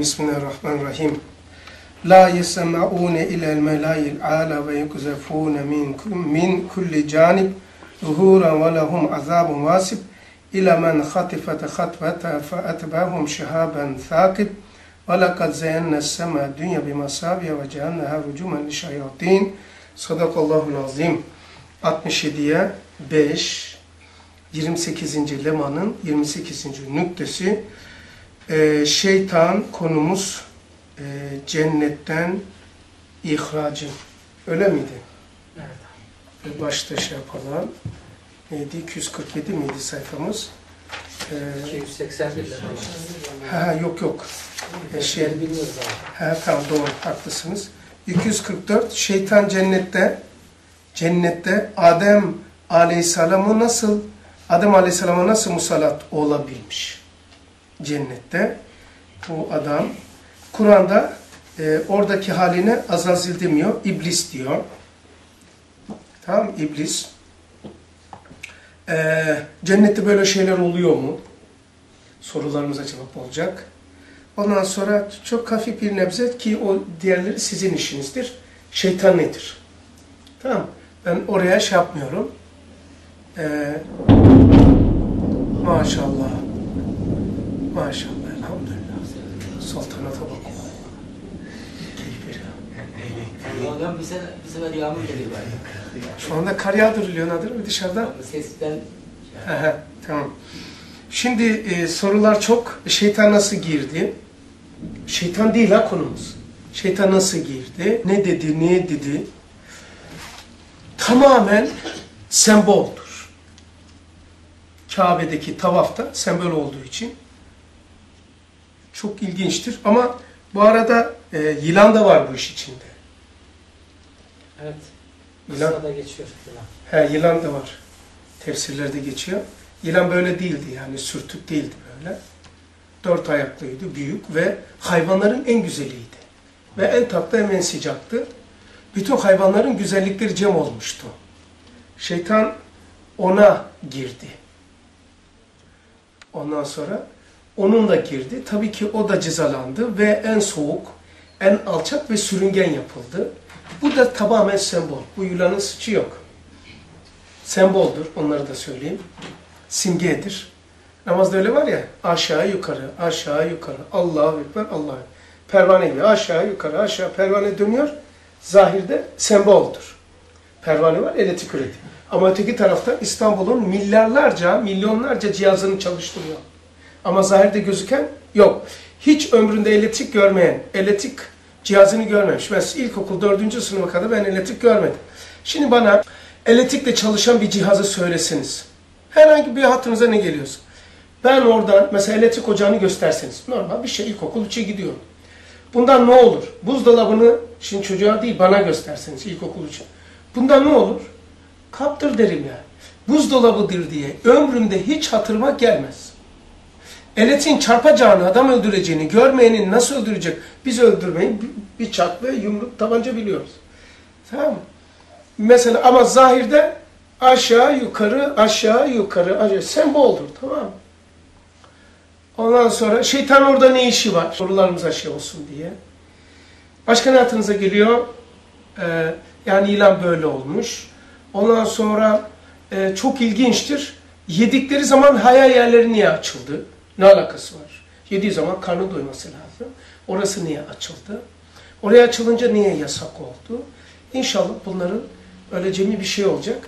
Bismillahirrahmanirrahim. La yesma'une ila'l melayil ala ve yukzafune min min kulli canib zuhuran ve lehum azabun vasib ila men hatifete hatfete fe etbahum şihaben thakib ve lekad zeyyenne sema dünya bimasabiye ve cehenneha rucumen li şeyatin sadakallahul azim 67'ye 5 28. lemanın 28. nüktesi e, şeytan konumuz e, cennetten ihracı. Öyle miydi? Evet. Başta şey yapalım. Neydi? 247 miydi sayfamız? E, 281 lira. ha, yok yok. E, şey, Şey bilmiyoruz abi. ha, tamam doğru haklısınız. 244 şeytan cennette cennette Adem Aleyhisselam'ı nasıl Adem Aleyhisselam'a nasıl musallat olabilmiş? Cennette bu adam Kur'an'da e, oradaki haline Azazil demiyor, iblis diyor. Tamam iblis. E, cennette böyle şeyler oluyor mu? Sorularımıza cevap olacak. Ondan sonra çok hafif bir nebze ki o diğerleri sizin işinizdir. Şeytan nedir? Tamam. Ben oraya şey yapmıyorum. Ee, maşallah. Maşallah. Elhamdülillah. Saltanata bak. Hocam bir, sene, bir sefer yağmur geliyor bari. Şu anda kar yağdırılıyor Nadir mi dışarıda? Sesten Aha, tamam. Şimdi e, sorular çok. Şeytan nasıl girdi? Şeytan değil ha konumuz. Şeytan nasıl girdi? Ne dedi, ne dedi? Tamamen semboldür. Kabe'deki tavafta sembol olduğu için çok ilginçtir. Ama bu arada e, yılan da var bu iş içinde. evet. Yılan, Sırada geçiyor. Yılan. He, yılan da var. Tefsirlerde geçiyor. Yılan böyle değildi yani sürtük değildi böyle. Dört ayaklıydı, büyük ve hayvanların en güzeliydi. Ve en tatlı hem en sıcaktı. Bütün hayvanların güzellikleri cem olmuştu. Şeytan ona girdi. Ondan sonra onunla girdi. Tabii ki o da cezalandı ve en soğuk, en alçak ve sürüngen yapıldı. Bu da tamamen sembol. Bu yılanın suçu yok. Semboldur, onları da söyleyeyim. Simgedir. Namazda öyle var ya, aşağı yukarı, aşağı yukarı, Allahu Ekber, Ekber. Pervane gibi aşağı yukarı, aşağı pervane dönüyor. Zahirde semboldur. Pervane var, elektrik üretiyor. Ama öteki tarafta İstanbul'un milyarlarca, milyonlarca cihazını çalıştırıyor. Ama zahirde gözüken yok. Hiç ömründe elektrik görmeyen, elektrik cihazını görmemiş. Ben ilkokul dördüncü sınıfa kadar ben elektrik görmedim. Şimdi bana elektrikle çalışan bir cihazı söyleseniz. Herhangi bir hatırınıza ne geliyorsa. Ben oradan mesela elektrik ocağını gösterseniz. Normal bir şey ilkokul 3'e gidiyorum. Bundan ne olur? Buzdolabını şimdi çocuğa değil bana gösterseniz ilkokul 3'e. Bundan ne olur? Kaptır derim yani. Buzdolabıdır diye ömrümde hiç hatırıma gelmez. Elektriğin çarpacağını, adam öldüreceğini, görmeyenin nasıl öldürecek? Biz öldürmeyi bir çat ve yumruk tabanca biliyoruz. Tamam mı? Mesela ama zahirde aşağı yukarı, aşağı yukarı, aşağı semboldur tamam? Ondan sonra şeytan orada ne işi var? Sorularımıza şey olsun diye. Başka ne aklınıza geliyor? Ee, yani ilan böyle olmuş. Ondan sonra e, çok ilginçtir. Yedikleri zaman hayal yerleri niye açıldı? Ne alakası var? Yediği zaman karnı doyması lazım. Orası niye açıldı? Oraya açılınca niye yasak oldu? İnşallah bunların öyle cemi bir şey olacak.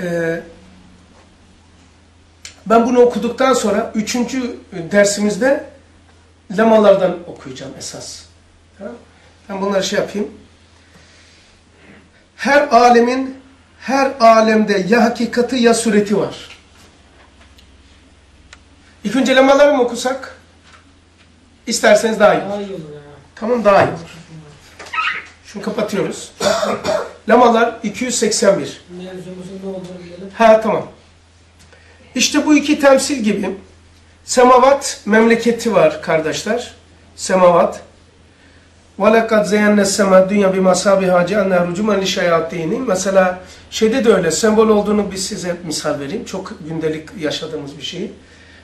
Ee, ben bunu okuduktan sonra üçüncü dersimizde lemalardan okuyacağım esas. Ben bunları şey yapayım. Her alemin, her alemde ya hakikati ya sureti var. İlk önce lemaları mı okusak? İsterseniz daha iyi. Daha iyi olur ya. Tamam daha iyi olur. Şunu kapatıyoruz. Lamalar 281. Mevzumuzun ne olduğunu bilelim. Ha tamam. İşte bu iki temsil gibi semavat memleketi var kardeşler. Semavat. وَلَقَدْ زَيَنَّ السَّمَا dünya بِمَسَابِهَا جَعَلْنَا رُجُمًا لِشَيَاطِينِ Mesela şeyde de öyle sembol olduğunu bir size misal vereyim. Çok gündelik yaşadığımız bir şey.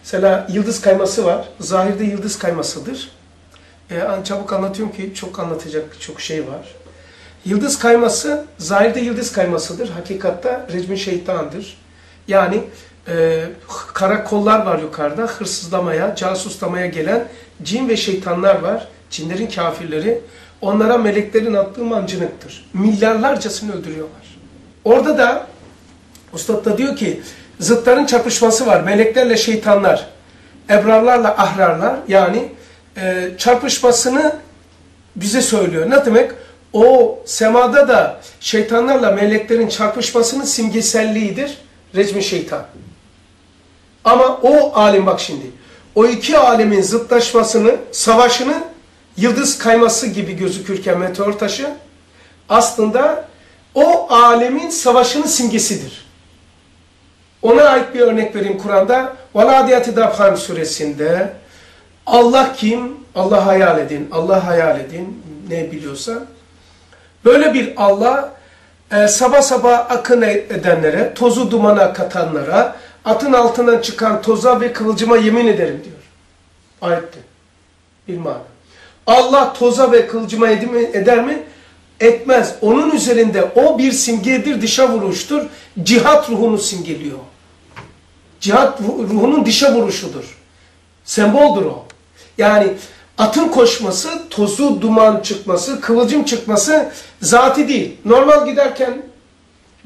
Mesela yıldız kayması var. Zahirde yıldız kaymasıdır. E, çabuk anlatıyorum ki çok anlatacak çok şey var. Yıldız kayması, zahirde yıldız kaymasıdır. Hakikatta recmin şeytandır. Yani e, karakollar var yukarıda, hırsızlamaya, casuslamaya gelen cin ve şeytanlar var. Cinlerin kafirleri. Onlara meleklerin attığı mancınıktır. Milyarlarcasını öldürüyorlar. Orada da Ustad da diyor ki zıtların çarpışması var. Meleklerle şeytanlar, ebrarlarla ahrarlar yani e, çarpışmasını bize söylüyor. Ne demek? O semada da şeytanlarla meleklerin çarpışmasının simgeselliğidir. Recmi şeytan. Ama o alim bak şimdi. O iki alemin zıtlaşmasını, savaşını yıldız kayması gibi gözükürken meteor taşı aslında o alemin savaşının simgesidir. Ona ait bir örnek vereyim Kur'an'da. Veladiyati Dabhan suresinde Allah kim? Allah hayal edin. Allah hayal edin. Ne biliyorsa. Böyle bir Allah e, sabah sabah akın edenlere, tozu dumana katanlara, atın altından çıkan toza ve kıvılcıma yemin ederim diyor. Ayette. Bir mana. Allah toza ve kıvılcıma eder mi? Etmez. Onun üzerinde o bir simgedir, dışa vuruştur. Cihat ruhunu simgeliyor. Cihat ruhunun dışa vuruşudur. Semboldür o. Yani atın koşması, tozu, duman çıkması, kıvılcım çıkması zati değil. Normal giderken,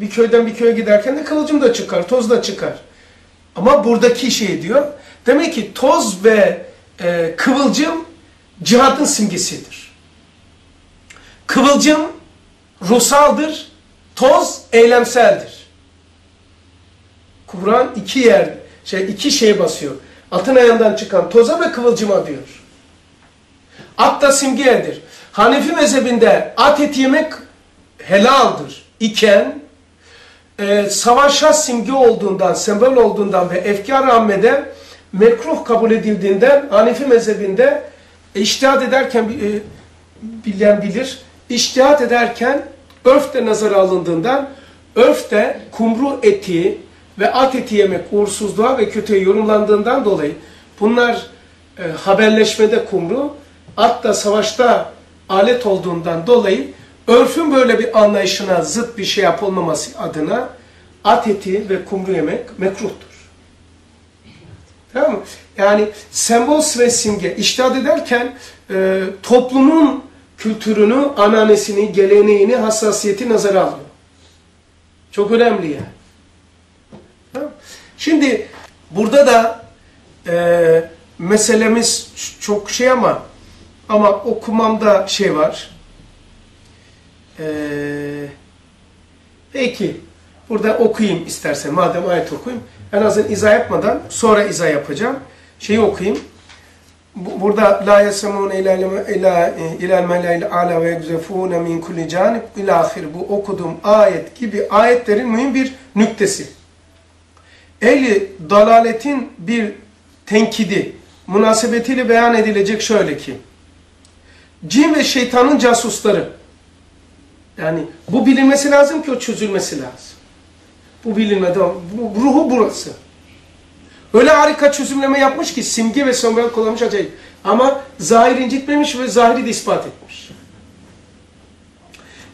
bir köyden bir köye giderken de kıvılcım da çıkar, toz da çıkar. Ama buradaki şey diyor, demek ki toz ve e, kıvılcım cihadın simgesidir. Kıvılcım ruhsaldır, toz eylemseldir. Kur'an iki yer, şey iki şey basıyor. Atın ayağından çıkan toza ve kıvılcıma diyor. At da simgedir. Hanefi mezhebinde at eti yemek helaldir iken e, savaşa simge olduğundan, sembol olduğundan ve efkar ammede mekruh kabul edildiğinden Hanefi mezhebinde e, iştihat ederken e, bilen bilir. İştihat ederken örf de nazara alındığından örf de kumru eti ve at eti yemek uğursuzluğa ve kötüye yorumlandığından dolayı bunlar e, haberleşmede kumru, at da savaşta alet olduğundan dolayı örfün böyle bir anlayışına zıt bir şey yapılmaması adına at eti ve kumru yemek mekruhtur. Tamam mı? Yani sembol ve simge iştahat ederken e, toplumun kültürünü, ananesini, geleneğini, hassasiyeti nazara alıyor. Çok önemli yani. Şimdi burada da e, meselemiz çok şey ama ama okumamda şey var. E, peki burada okuyayım istersen madem ayet okuyayım. En azından izah yapmadan sonra izah yapacağım. Şeyi okuyayım. Burada la yesemune ila ila ila melail ala ve yegzefune min kulli canib ila ahir bu okuduğum ayet gibi ayetlerin mühim bir nüktesi. Ehli dalaletin bir tenkidi münasebetiyle beyan edilecek şöyle ki cin ve şeytanın casusları yani bu bilinmesi lazım ki o çözülmesi lazım. Bu bilinmedi. Bu, ruhu burası. Öyle harika çözümleme yapmış ki simge ve sembol kullanmış acayip. Ama zahir incitmemiş ve zahiri de ispat etmiş.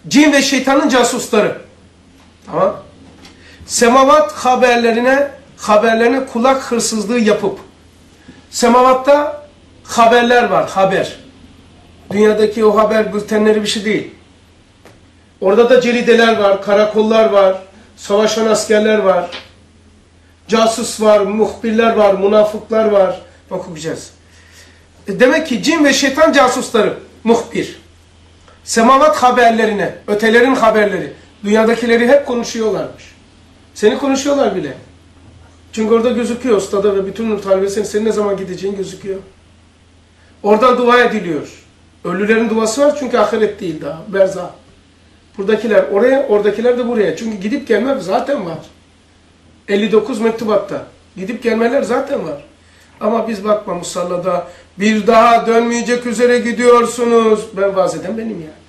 Cin ve şeytanın casusları. Tamam. Semavat haberlerine haberlerine kulak hırsızlığı yapıp semavatta haberler var, haber. Dünyadaki o haber bültenleri bir şey değil. Orada da cerideler var, karakollar var, savaşan askerler var. Casus var, muhbirler var, münafıklar var. Okuyacağız. E demek ki cin ve şeytan casusları, muhbir. Semavat haberlerine, ötelerin haberleri, dünyadakileri hep konuşuyorlarmış. Seni konuşuyorlar bile. Çünkü orada gözüküyor ustada ve bütün nur talebesinin senin ne zaman gideceğin gözüküyor. Oradan dua ediliyor. Ölülerin duası var çünkü ahiret değil daha, berza. Buradakiler oraya, oradakiler de buraya. Çünkü gidip gelme zaten var. 59 mektubatta. Gidip gelmeler zaten var. Ama biz bakma musallada bir daha dönmeyecek üzere gidiyorsunuz. Ben vaaz eden benim yani.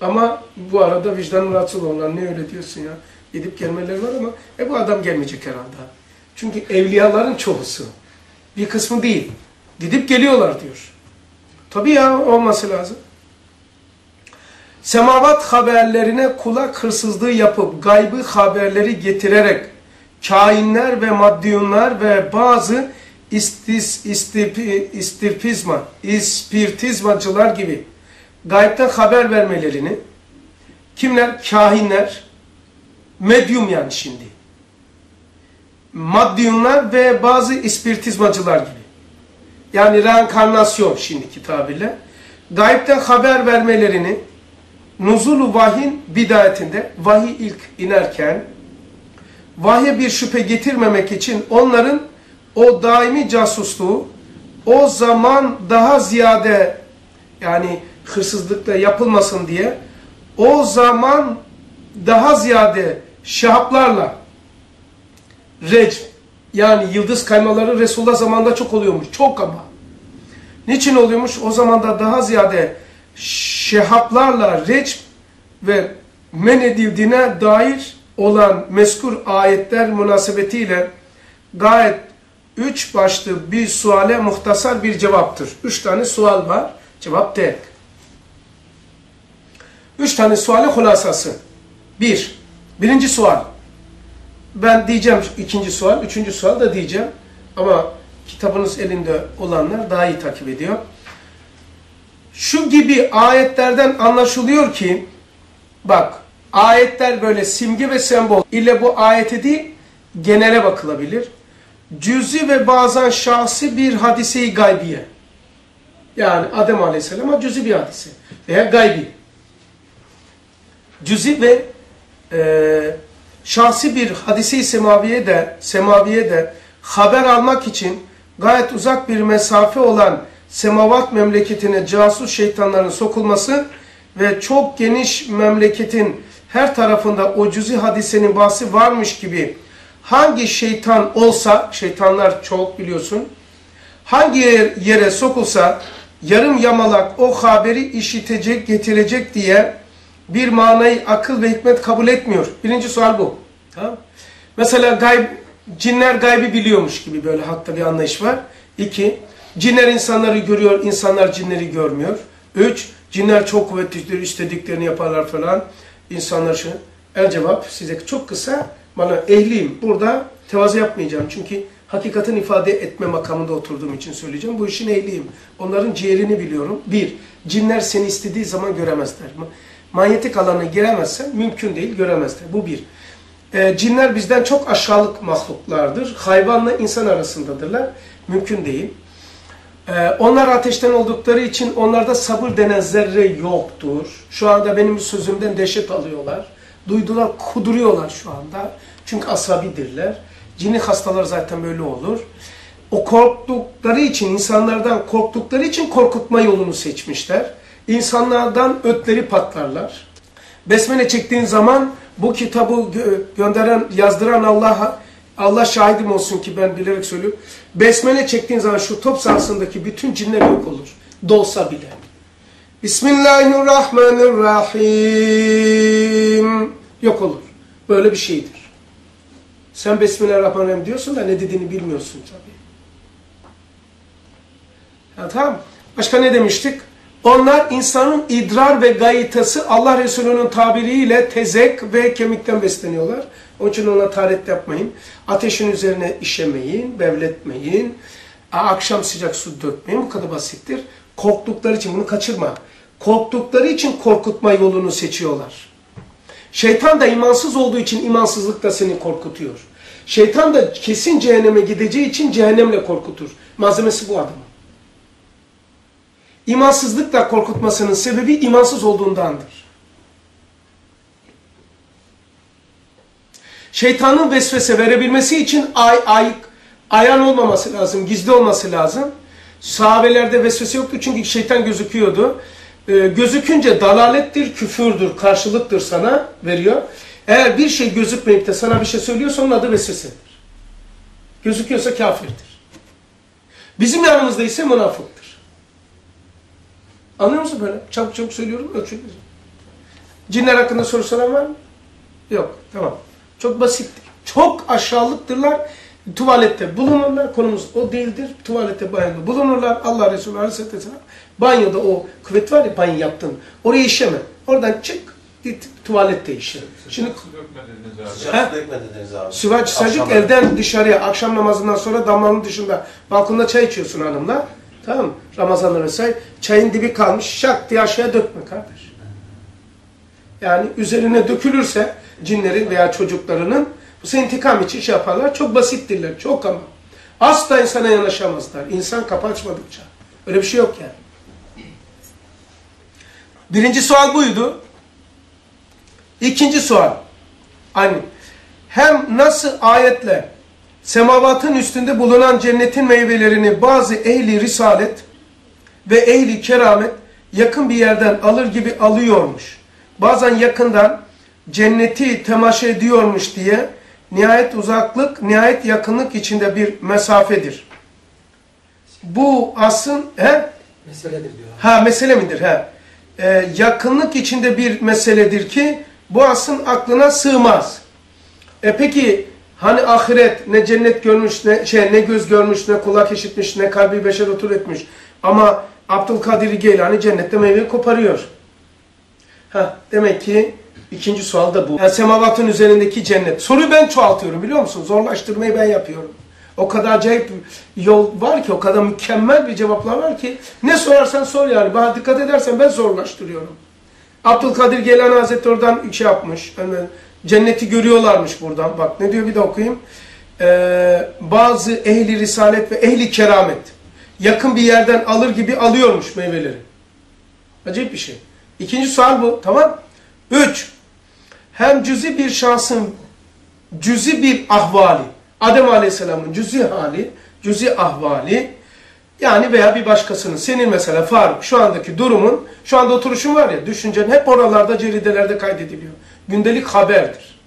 Ama bu arada vicdan rahatsız olan ne öyle diyorsun ya. Gidip gelmeler var ama e bu adam gelmeyecek herhalde. Çünkü evliyaların çoğusu. Bir kısmı değil. Gidip geliyorlar diyor. Tabii ya olması lazım. Semavat haberlerine kulak hırsızlığı yapıp gaybı haberleri getirerek kainler ve maddiyunlar ve bazı istis, istipi, istirpizma, ispirtizmacılar gibi gaybten haber vermelerini kimler? Kahinler, medyum yani şimdi. Maddiyunlar ve bazı ispirtizmacılar gibi. Yani reenkarnasyon şimdiki tabirle. Gaybten haber vermelerini nuzulu vahyin bidayetinde vahiy ilk inerken vahye bir şüphe getirmemek için onların o daimi casusluğu o zaman daha ziyade yani hırsızlıkla yapılmasın diye o zaman daha ziyade şahaplarla recm yani yıldız kaymaları Resulullah zamanında çok oluyormuş. Çok ama. Niçin oluyormuş? O zaman da daha ziyade şehaplarla recm ve men edildiğine dair olan meskur ayetler münasebetiyle gayet üç başlı bir suale muhtasar bir cevaptır. Üç tane sual var. Cevap tek. Üç tane suale hulasası. Bir. Birinci sual. Ben diyeceğim ikinci sual, üçüncü sual da diyeceğim. Ama kitabınız elinde olanlar daha iyi takip ediyor. Şu gibi ayetlerden anlaşılıyor ki, bak ayetler böyle simge ve sembol ile bu ayete değil, genele bakılabilir. Cüzi ve bazen şahsi bir hadiseyi gaybiye. Yani Adem Aleyhisselam'a cüzi bir hadise veya gaybi. Cüzi ve e, şahsi bir hadise-i semaviye de, semaviye de haber almak için gayet uzak bir mesafe olan semavat memleketine casus şeytanların sokulması ve çok geniş memleketin her tarafında o cüzi hadisenin bahsi varmış gibi hangi şeytan olsa, şeytanlar çok biliyorsun, hangi yere sokulsa yarım yamalak o haberi işitecek, getirecek diye bir manayı akıl ve hikmet kabul etmiyor. Birinci sual bu. Tamam. Mesela gayb, cinler gaybi biliyormuş gibi böyle hatta bir anlayış var. İki, cinler insanları görüyor, insanlar cinleri görmüyor. Üç, cinler çok kuvvetlidir, istediklerini yaparlar falan. İnsanlar şu. El cevap size çok kısa. Bana ehliyim. Burada tevazu yapmayacağım. Çünkü hakikatin ifade etme makamında oturduğum için söyleyeceğim. Bu işin ehliyim. Onların ciğerini biliyorum. Bir, cinler seni istediği zaman göremezler. Manyetik alana giremezsen mümkün değil, göremezler. Bu bir. E, cinler bizden çok aşağılık mahluklardır. Hayvanla insan arasındadırlar. Mümkün değil. E, onlar ateşten oldukları için onlarda sabır denen zerre yoktur. Şu anda benim sözümden dehşet alıyorlar. Duydular, kuduruyorlar şu anda. Çünkü asabidirler. Cini hastalar zaten böyle olur. O korktukları için, insanlardan korktukları için korkutma yolunu seçmişler. İnsanlardan ötleri patlarlar. Besmele çektiğin zaman bu kitabı gö gönderen, yazdıran Allah Allah şahidim olsun ki ben bilerek söylüyorum. Besmele çektiğin zaman şu top sahasındaki bütün cinler yok olur. Dolsa bile. Bismillahirrahmanirrahim. Yok olur. Böyle bir şeydir. Sen Bismillahirrahmanirrahim diyorsun da ne dediğini bilmiyorsun tabii. Ya, tamam. Başka ne demiştik? Onlar insanın idrar ve gayitası Allah Resulü'nün tabiriyle tezek ve kemikten besleniyorlar. Onun için ona taharet yapmayın. Ateşin üzerine işemeyin, bevletmeyin. Akşam sıcak su dökmeyin. Bu kadar basittir. Korktukları için bunu kaçırma. Korktukları için korkutma yolunu seçiyorlar. Şeytan da imansız olduğu için imansızlık da seni korkutuyor. Şeytan da kesin cehenneme gideceği için cehennemle korkutur. Malzemesi bu adamın. İmansızlıkla korkutmasının sebebi imansız olduğundandır. Şeytanın vesvese verebilmesi için ay, ay, ayan olmaması lazım, gizli olması lazım. Sahabelerde vesvese yoktu çünkü şeytan gözüküyordu. Ee, gözükünce dalalettir, küfürdür, karşılıktır sana veriyor. Eğer bir şey gözükmeyip de sana bir şey söylüyorsa onun adı vesvesedir. Gözüküyorsa kafirdir. Bizim yanımızda ise münafıktır. Anlıyor musun böyle? Çabuk çabuk söylüyorum, ölçülü. Cinler hakkında soru soran var mı? Yok, tamam. Çok basittir. Çok aşağılıktırlar tuvalette bulunurlar. Konumuz o değildir. Tuvalette banyoda bulunurlar. Allah Resulü Aleyhisselatü Vesselam banyoda o küvet var ya banyo yaptın. Oraya işeme. Oradan çık git tuvalette işe. Şimdi Su dökmediniz abi. Ha? Sıcak sacık Akşamları. evden dışarıya akşam namazından sonra damlanın dışında balkonda çay içiyorsun hanımla. Tamam mı? Ramazanların say. Çayın dibi kalmış şak diye aşağıya dökme kardeş. Yani üzerine dökülürse cinlerin veya çocuklarının bu intikam için şey yaparlar. Çok basittirler. Çok ama. Asla insana yanaşamazlar. İnsan kapı açmadıkça. Öyle bir şey yok yani. Birinci sual buydu. İkinci sual. Hani hem nasıl ayetle semavatın üstünde bulunan cennetin meyvelerini bazı ehli risalet ve ehli keramet yakın bir yerden alır gibi alıyormuş. Bazen yakından cenneti temaşa ediyormuş diye nihayet uzaklık, nihayet yakınlık içinde bir mesafedir. Bu asın he? Meseledir diyor. Ha mesele midir? Ha. Ee, yakınlık içinde bir meseledir ki bu aslın aklına sığmaz. E peki hani ahiret ne cennet görmüş ne şey ne göz görmüş ne kulak işitmiş ne kalbi beşer otur etmiş. Ama Abdülkadir Geylani cennette meyve koparıyor. Ha demek ki ikinci sual da bu. Yani semavatın üzerindeki cennet. Soruyu ben çoğaltıyorum biliyor musun? Zorlaştırmayı ben yapıyorum. O kadar acayip yol var ki, o kadar mükemmel bir cevaplar var ki ne sorarsan sor yani. Bana dikkat edersen ben zorlaştırıyorum. Abdülkadir Geylani Hazretleri oradan şey yapmış. Yani cenneti görüyorlarmış buradan. Bak ne diyor bir de okuyayım. Ee, bazı ehli risalet ve ehli keramet yakın bir yerden alır gibi alıyormuş meyveleri. Acayip bir şey. İkinci sual bu. Tamam. Üç. Hem cüzi bir şahsın cüzi bir ahvali. Adem Aleyhisselam'ın cüzi hali, cüzi ahvali yani veya bir başkasının senin mesela Faruk şu andaki durumun şu anda oturuşun var ya düşüncen hep oralarda ceridelerde kaydediliyor. Gündelik haberdir.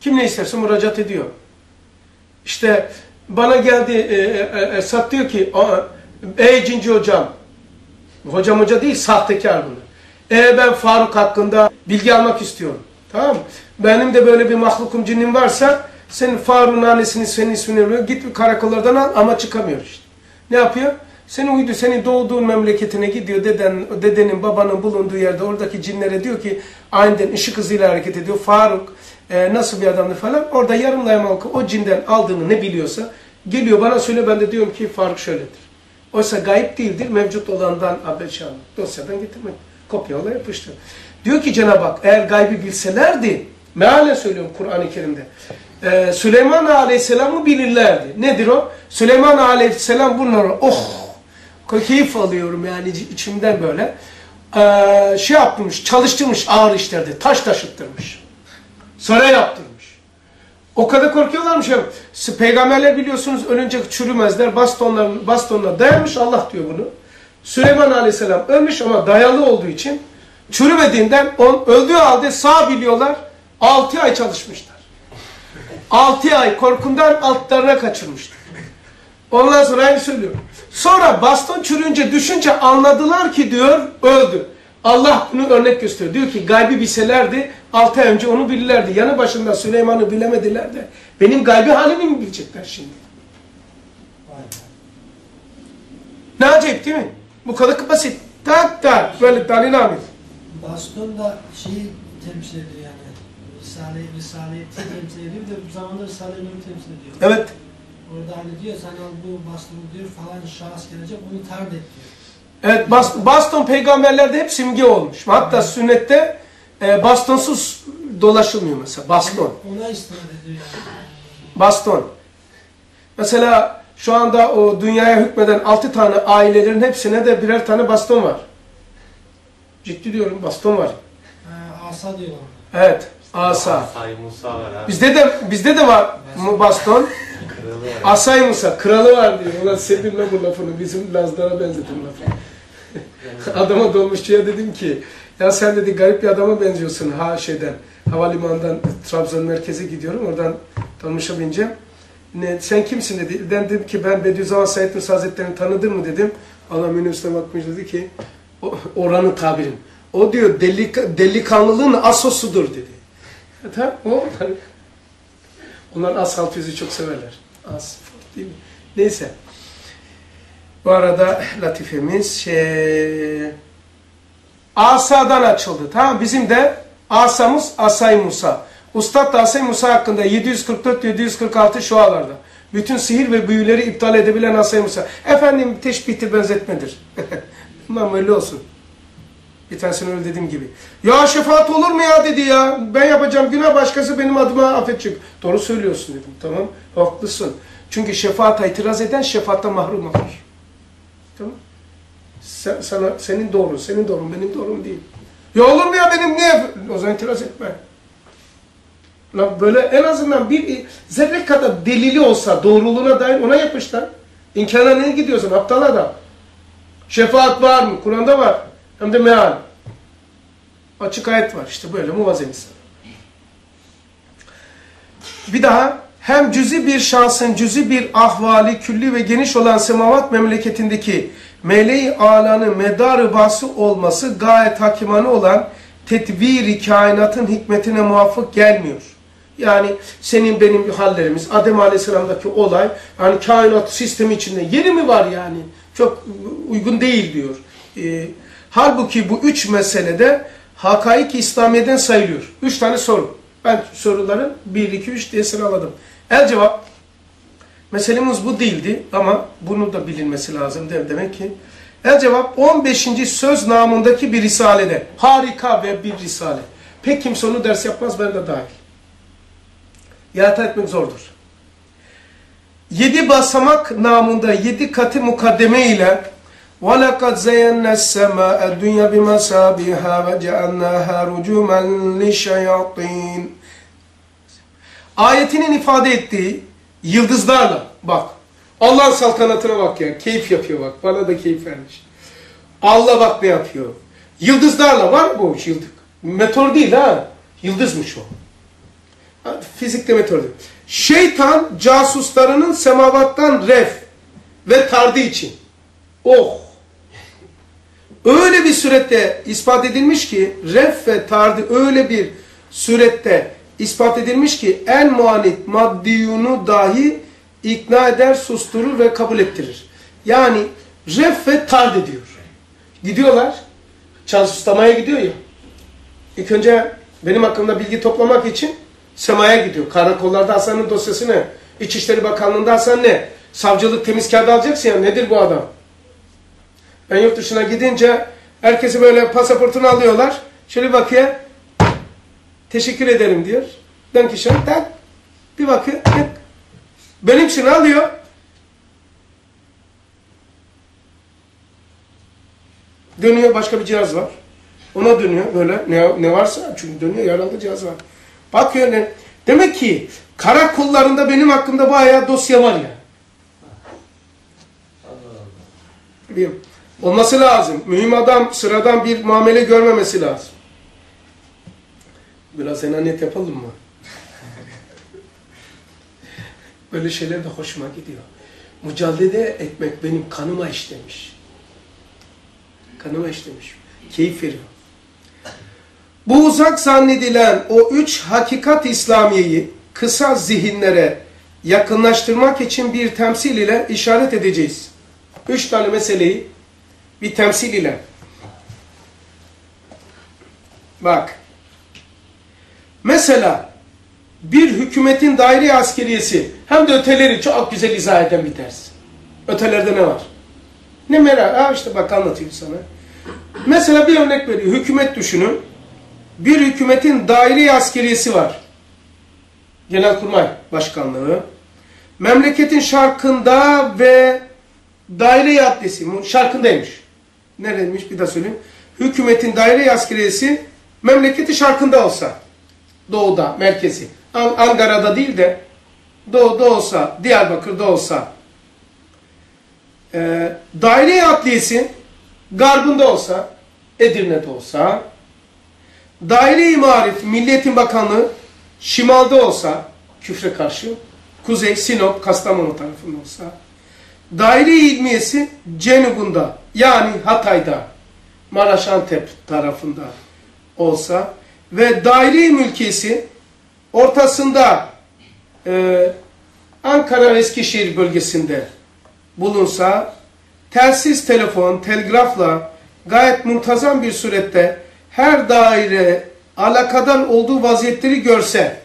Kim ne isterse müracaat ediyor. İşte bana geldi e, e, Esat diyor ki "Aa, ey cinci hocam hocam hoca değil sahtekar bunu. E ben Faruk hakkında bilgi almak istiyorum. Tamam? Benim de böyle bir mahlukum cinnim varsa senin Faruk'un annesini senin ismini veriyor. Git bir karakollardan al ama çıkamıyor işte. Ne yapıyor? Seni uydu, senin doğduğun memleketine gidiyor. Deden, dedenin, babanın bulunduğu yerde oradaki cinlere diyor ki aniden ışık hızıyla hareket ediyor. Faruk e, nasıl bir adamdır falan. Orada yarımla yamalkı o cinden aldığını ne biliyorsa geliyor bana söyle ben de diyorum ki Faruk şöyledir. Oysa gayip değildir. Mevcut olandan haber çalmak. Dosyadan getirmek. Kopyala yapıştır. Diyor ki Cenab-ı Hak eğer gaybi bilselerdi mealen söylüyorum Kur'an-ı Kerim'de. Ee, Süleyman Aleyhisselam'ı bilirlerdi. Nedir o? Süleyman Aleyhisselam bunlara oh keyif alıyorum yani içimden böyle. Ee, şey yaptırmış, çalıştırmış ağır işlerde. Taş taşıttırmış. Saray yaptırmış. O kadar korkuyorlarmış ya. Peygamberler biliyorsunuz ölünce çürümezler. Bastonlar, bastonla dayanmış Allah diyor bunu. Süleyman Aleyhisselam ölmüş ama dayalı olduğu için çürümediğinden on, öldüğü halde sağ biliyorlar. 6 ay çalışmışlar. 6 ay korkundan altlarına kaçırmışlar. Ondan sonra aynı söylüyor. Sonra baston çürünce düşünce anladılar ki diyor öldü. Allah bunu örnek gösteriyor. Diyor ki gaybi bilselerdi 6 ay önce onu bilirlerdi. Yanı başında Süleyman'ı bilemediler de benim gaybi halimi mi bilecekler şimdi? Ne acayip değil mi? Bu kadar basit. Tak tak böyle dalinamit. Baston da şeyi temsil ediyor yani. Risale, Risale'yi temsil ediyor. Bir de bu zamanda Risale-i temsil ediyor. Evet. Orada hani diyor sen al bu bastonu diyor falan şahıs gelecek onu tard et diyor. Evet bas- baston peygamberlerde hep simge olmuş. Hatta sünnette e, bastonsuz dolaşılmıyor mesela. Baston. Ona istinad ediyor yani. Baston. Mesela şu anda o dünyaya hükmeden altı tane ailelerin hepsine de birer tane baston var. Ciddi diyorum baston var. Ha, asa diyorlar. Evet. Asa. Say Musa var abi. Bizde de bizde de var bu baston. Kralı var. Asay Musa kralı var diyor. Ulan sevdim lan bu lafını. Bizim Lazlara benzedim lafı. Adama dolmuşçuya dedim ki ya sen dedi garip bir adama benziyorsun ha şeyden havalimanından Trabzon merkeze gidiyorum oradan dolmuşa bineceğim. Ne, sen kimsin dedi. Ben dedim ki ben Bediüzzaman Said Nursi Hazretleri'ni tanıdın mı dedim. Allah minibüste bakmış dedi ki oranın tabirin. O diyor delik, delikanlılığın asosudur dedi. E, tamam o. Onlar ashal yüzü çok severler. Az değil mi? Neyse. Bu arada latifemiz şey Asa'dan açıldı. Tamam Bizim de asamız Asay Musa. Ustad da Asay Musa hakkında 744-746 şualarda. Bütün sihir ve büyüleri iptal edebilen Asay Musa. Efendim teşbihtir benzetmedir. Tamam öyle olsun. Bir tanesini öyle dediğim gibi. Ya şefaat olur mu ya dedi ya. Ben yapacağım günah başkası benim adıma affedecek. Doğru söylüyorsun dedim. Tamam haklısın. Çünkü şefaata itiraz eden şefaatten mahrum olur. Tamam. Sen, sana, senin doğrun, senin doğrun, benim doğrum değil. Ya olur mu ya benim niye? O zaman itiraz etme. Lan böyle en azından bir zerre kadar delili olsa doğruluğuna dair ona yapışlar. İnkara ne gidiyorsun aptal adam? Şefaat var mı? Kur'an'da var. Hem de meal. Açık ayet var. İşte böyle muvazzem insan. Bir daha hem cüzi bir şansın cüzi bir ahvali külli ve geniş olan semavat memleketindeki meleği alanı medarı bası olması gayet hakimane olan tedbiri kainatın hikmetine muvafık gelmiyor. Yani senin benim hallerimiz, Adem Aleyhisselam'daki olay, yani kainat sistemi içinde yeri mi var yani? Çok uygun değil diyor. Ee, halbuki bu üç meselede hakaik İslamiye'den sayılıyor. Üç tane soru. Ben soruların bir, iki, üç diye sıraladım. El cevap, meselemiz bu değildi ama bunu da bilinmesi lazım demek ki. El cevap 15. söz namındaki bir risalede. Harika ve bir risale. Pek kimse onu ders yapmaz ben de dahil. İhata etmek zordur Yedi basamak namında yedi katı mukaddeme ile وَلَقَدْ زَيَنَّا السَّمَاءَ الدُّنْيَا بِمَسَابِهَا وَجَعَلْنَاهَا رُجُومًا لِشَيَاطِينَ Ayetinin ifade ettiği yıldızlarla bak. Allah'ın saltanatına bak ya. Keyif yapıyor bak. Bana da keyif vermiş. Allah bak ne yapıyor. Yıldızlarla var bu yıldız. Meteor değil ha. Yıldızmış o. Fizikte meteor değil. Şeytan casuslarının semavattan ref ve tardı için. Oh! Öyle bir surette ispat edilmiş ki ref ve tardı öyle bir surette ispat edilmiş ki en muanit maddiyunu dahi ikna eder, susturur ve kabul ettirir. Yani ref ve tard ediyor. Gidiyorlar, çalıştamaya gidiyor ya. İlk önce benim hakkımda bilgi toplamak için semaya gidiyor. Karakollarda Hasan'ın dosyasını, İçişleri Bakanlığı'nda Hasan ne? Savcılık temiz kağıt alacaksın ya, nedir bu adam? Ben yurt dışına gidince herkesi böyle pasaportunu alıyorlar. Şöyle bakıyor. Teşekkür ederim diyor. Dankeschön. Tak. Bir bakıyor. Tak. Benimkisini alıyor. Dönüyor başka bir cihaz var. Ona dönüyor böyle ne, ne varsa çünkü dönüyor yaralı cihaz var. Bakıyor ne? Demek ki karakollarında benim hakkımda bayağı dosya var ya. Biliyorum. Olması lazım. Mühim adam sıradan bir muamele görmemesi lazım. Biraz enanet yapalım mı? Böyle şeyler de hoşuma gidiyor. Mücadele etmek benim kanıma işlemiş. Kanıma işlemiş. Keyif veriyor. Bu uzak zannedilen o üç hakikat İslamiye'yi kısa zihinlere yakınlaştırmak için bir temsil ile işaret edeceğiz. Üç tane meseleyi bir temsil ile. Bak. Mesela bir hükümetin daire askeriyesi hem de öteleri çok güzel izah eden bir ders. Ötelerde ne var? Ne merak? Ha işte bak anlatayım sana. Mesela bir örnek veriyor. Hükümet düşünün. Bir hükümetin daire askeriyesi var. Genelkurmay Başkanlığı. Memleketin şarkında ve daire adlesi şarkındaymış. Neredeymiş bir daha söyleyeyim. Hükümetin daire askeriyesi memleketi şarkında olsa. Doğuda, merkezi. An Ankara'da değil de doğuda olsa, Diyarbakır'da olsa. E, daire adliyesi garbında olsa, Edirne'de olsa. Daire-i Marif Milliyetin Bakanlığı şimalda olsa, küfre karşı, kuzey, Sinop, Kastamonu tarafında olsa. Daire-i İlmiyesi Cenub'unda yani Hatay'da, Maraş Antep tarafında olsa ve daire-i mülkiyesi ortasında e, Ankara ve Eskişehir bölgesinde bulunsa, telsiz telefon, telgrafla gayet muntazam bir surette her daire alakadar olduğu vaziyetleri görse,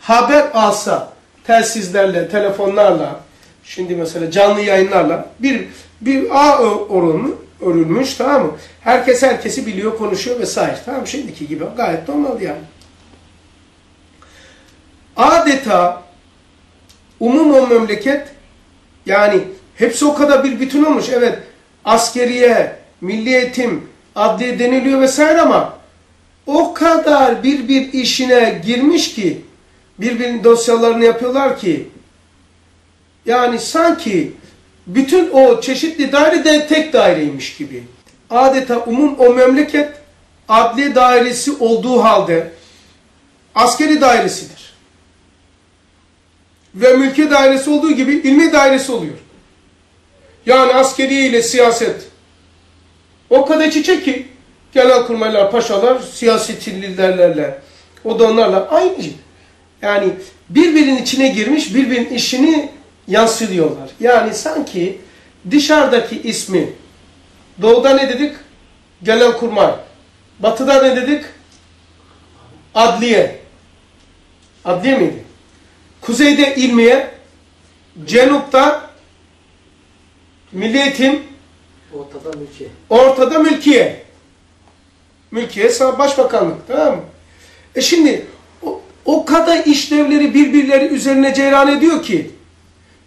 haber alsa, telsizlerle, telefonlarla, şimdi mesela canlı yayınlarla bir bir ağ oranı örülmüş tamam mı? Herkes herkesi biliyor, konuşuyor vesaire. Tamam şimdiki gibi gayet normal yani. Adeta umum o memleket yani hepsi o kadar bir bütün olmuş. Evet askeriye, milli eğitim, adliye deniliyor vesaire ama o kadar bir bir işine girmiş ki birbirinin dosyalarını yapıyorlar ki yani sanki bütün o çeşitli daire de tek daireymiş gibi. Adeta umum o memleket adliye dairesi olduğu halde askeri dairesidir. Ve mülki dairesi olduğu gibi ilmi dairesi oluyor. Yani askeri ile siyaset o kadar iç ki genelkurmaylar, paşalar, siyasi liderlerle, o da onlarla aynı. Yani birbirinin içine girmiş, birbirinin işini yansıtıyorlar. Yani sanki dışarıdaki ismi doğuda ne dedik? Genelkurmay. Batıda ne dedik? Adliye. Adliye miydi? Kuzeyde ilmiye, cenupta milli Ortada mülki. ortada mülkiye. Mülkiye başbakanlık tamam mı? E şimdi o, o kadar işlevleri birbirleri üzerine ceyran ediyor ki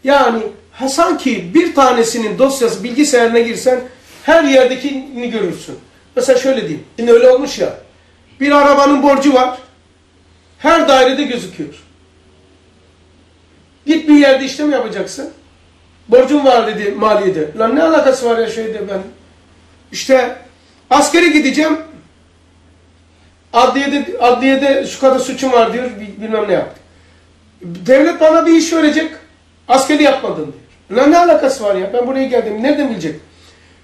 yani ha, sanki bir tanesinin dosyası bilgisayarına girsen her yerdekini görürsün. Mesela şöyle diyeyim. Şimdi öyle olmuş ya. Bir arabanın borcu var. Her dairede gözüküyor. Git bir yerde işlem yapacaksın. Borcum var dedi maliyede. Lan ne alakası var ya şeyde ben. İşte askere gideceğim. Adliyede, adliyede şu kadar suçum var diyor. Bilmem ne yaptı. Devlet bana bir iş verecek. Askeri yapmadın diyor. Lan ne alakası var ya? Ben buraya geldim. Nereden bilecek?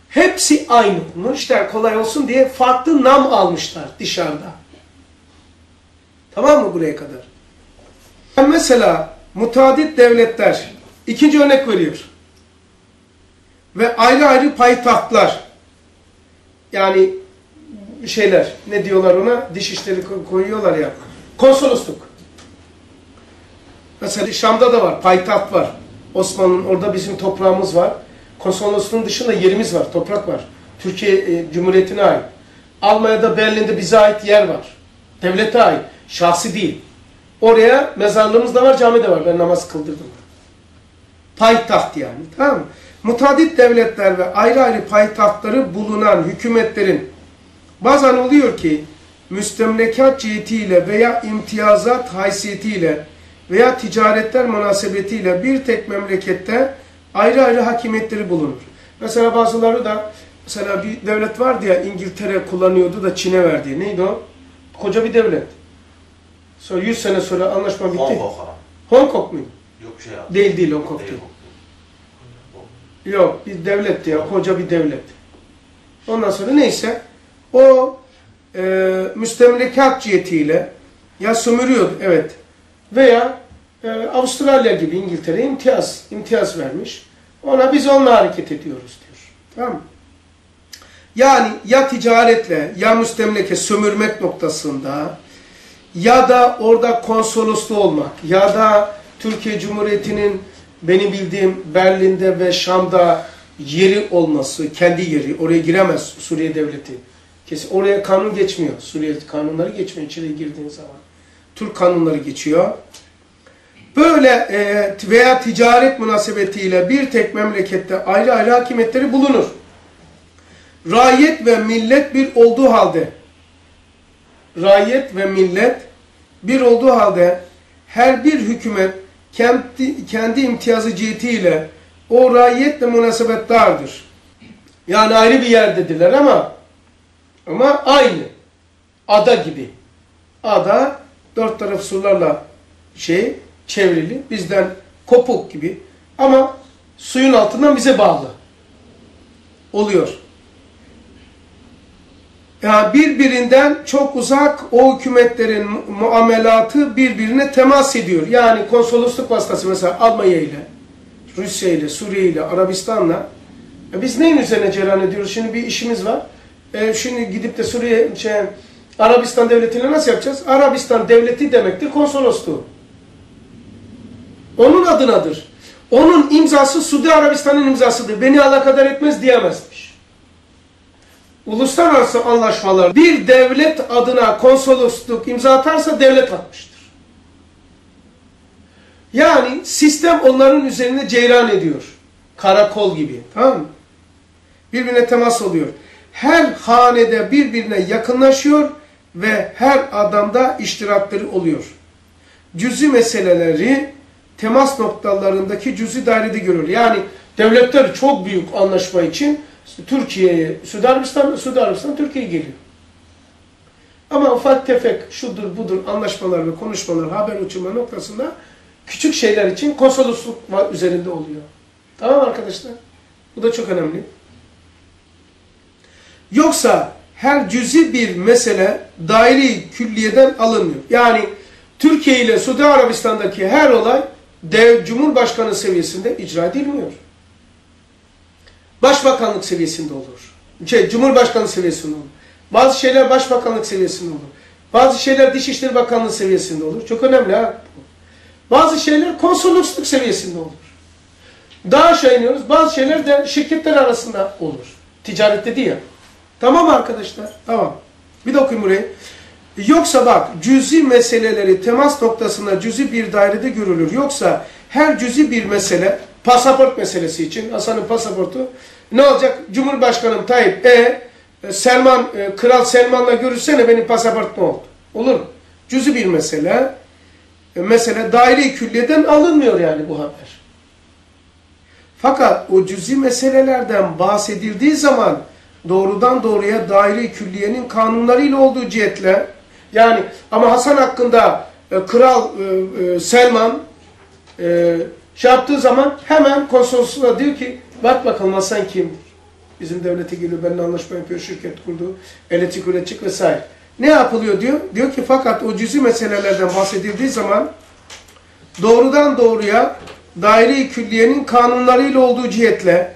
Hepsi aynı. Bunun işler kolay olsun diye farklı nam almışlar dışarıda. Tamam mı buraya kadar? Mesela mutadit devletler ikinci örnek veriyor. Ve ayrı ayrı payitahtlar yani şeyler ne diyorlar ona diş işleri koyuyorlar ya konsolosluk. Mesela Şam'da da var payitaht var. Osmanlı'nın orada bizim toprağımız var. Konsolosluğun dışında yerimiz var, toprak var. Türkiye e, Cumhuriyeti'ne ait. Almanya'da Berlin'de bize ait yer var. Devlete ait. Şahsi değil. Oraya mezarlığımız da var, cami de var. Ben namaz kıldırdım. Payitaht yani. Tamam mı? Mutadit devletler ve ayrı ayrı payitahtları bulunan hükümetlerin bazen oluyor ki müstemlekat cihetiyle veya imtiyazat haysiyetiyle veya ticaretler münasebetiyle bir tek memlekette ayrı ayrı hakimiyetleri bulunur. Mesela bazıları da mesela bir devlet vardı ya İngiltere kullanıyordu da Çin'e verdi. Neydi o? Koca bir devlet. Sonra 100 sene sonra anlaşma bitti. Hong Kong. Hong Kong mu? Yok şey yaptı. Değil değil Hong Kong değil. Yok bir devletti ya koca bir devlet. Ondan sonra neyse o e, müstemlekat cihetiyle ya sömürüyordu evet veya e, Avustralya gibi İngiltere imtiyaz imtiyaz vermiş. Ona biz onunla hareket ediyoruz diyor. Tamam mı? Yani ya ticaretle ya müstemleke sömürmek noktasında ya da orada konsoloslu olmak ya da Türkiye Cumhuriyeti'nin benim bildiğim Berlin'de ve Şam'da yeri olması, kendi yeri, oraya giremez Suriye devleti. Kesin oraya kanun geçmiyor. Suriye kanunları geçmiyor içeri girdiğin zaman. Türk kanunları geçiyor. Böyle e, veya ticaret münasebetiyle bir tek memlekette ayrı ayrı hakimiyetleri bulunur. Raiyet ve millet bir olduğu halde raiyet ve millet bir olduğu halde her bir hükümet kendi, kendi imtiyazı cihetiyle o raiyetle münasebettardır. Yani ayrı bir yerdedirler ama ama aynı. Ada gibi. Ada dört taraf surlarla şey çevrili. Bizden kopuk gibi. Ama suyun altından bize bağlı. Oluyor. Yani birbirinden çok uzak o hükümetlerin mu- muamelatı birbirine temas ediyor. Yani konsolosluk vasıtası mesela Almanya ile, Rusya ile, Suriye ile, Arabistan'la. E biz neyin üzerine cereyan ediyoruz? Şimdi bir işimiz var. E şimdi gidip de Suriye, şey, Arabistan devletiyle nasıl yapacağız? Arabistan devleti demektir konsolosluğu. Onun adınadır. Onun imzası Suudi Arabistan'ın imzasıdır. Beni alakadar etmez diyemezmiş. Uluslararası anlaşmalar bir devlet adına konsolosluk imza atarsa devlet atmıştır. Yani sistem onların üzerinde ceyran ediyor. Karakol gibi. Tamam mı? Birbirine temas oluyor. Her hanede birbirine yakınlaşıyor ve her adamda iştirakleri oluyor. Cüzi meseleleri temas noktalarındaki cüzi dairede görülür. Yani devletler çok büyük anlaşma için Türkiye'ye, Suudi Arabistan, Suudi Arabistan Türkiye'ye geliyor. Ama ufak tefek şudur budur anlaşmalar ve konuşmalar, haber uçurma noktasında küçük şeyler için konsolosluk üzerinde oluyor. Tamam arkadaşlar? Bu da çok önemli. Yoksa her cüzi bir mesele daire külliyeden alınmıyor. Yani Türkiye ile Suudi Arabistan'daki her olay dev Cumhurbaşkanı seviyesinde icra edilmiyor. Başbakanlık seviyesinde olur. Şey, Cumhurbaşkanı seviyesinde olur. Bazı şeyler Başbakanlık seviyesinde olur. Bazı şeyler Dışişleri Bakanlığı seviyesinde olur. Çok önemli ha. Bazı şeyler konsolosluk seviyesinde olur. Daha aşağı iniyoruz. Bazı şeyler de şirketler arasında olur. Ticaret dedi ya. Tamam arkadaşlar? Tamam. Bir de okuyayım burayı. Yoksa bak cüzi meseleleri temas noktasında cüzi bir dairede görülür. Yoksa her cüzi bir mesele pasaport meselesi için Hasan'ın pasaportu ne olacak? Cumhurbaşkanım Tayyip e Selman e, Kral Selman'la görüşsene benim pasaport ne oldu? Olur mu? Cüzi bir mesele e, mesele daire-i külliyeden alınmıyor yani bu haber. Fakat o cüzi meselelerden bahsedildiği zaman doğrudan doğruya daire-i külliyenin kanunlarıyla olduğu cihetle yani ama Hasan hakkında e, Kral e, e, Selman e, şey yaptığı zaman hemen konsolosluğa diyor ki bak bakalım Hasan kimdir? Bizim devlete geliyor, benimle anlaşma yapıyor, şirket kurdu, elektrik üretecek vesaire. Ne yapılıyor diyor? Diyor ki fakat o cüzi meselelerden bahsedildiği zaman doğrudan doğruya daire-i külliyenin kanunlarıyla olduğu cihetle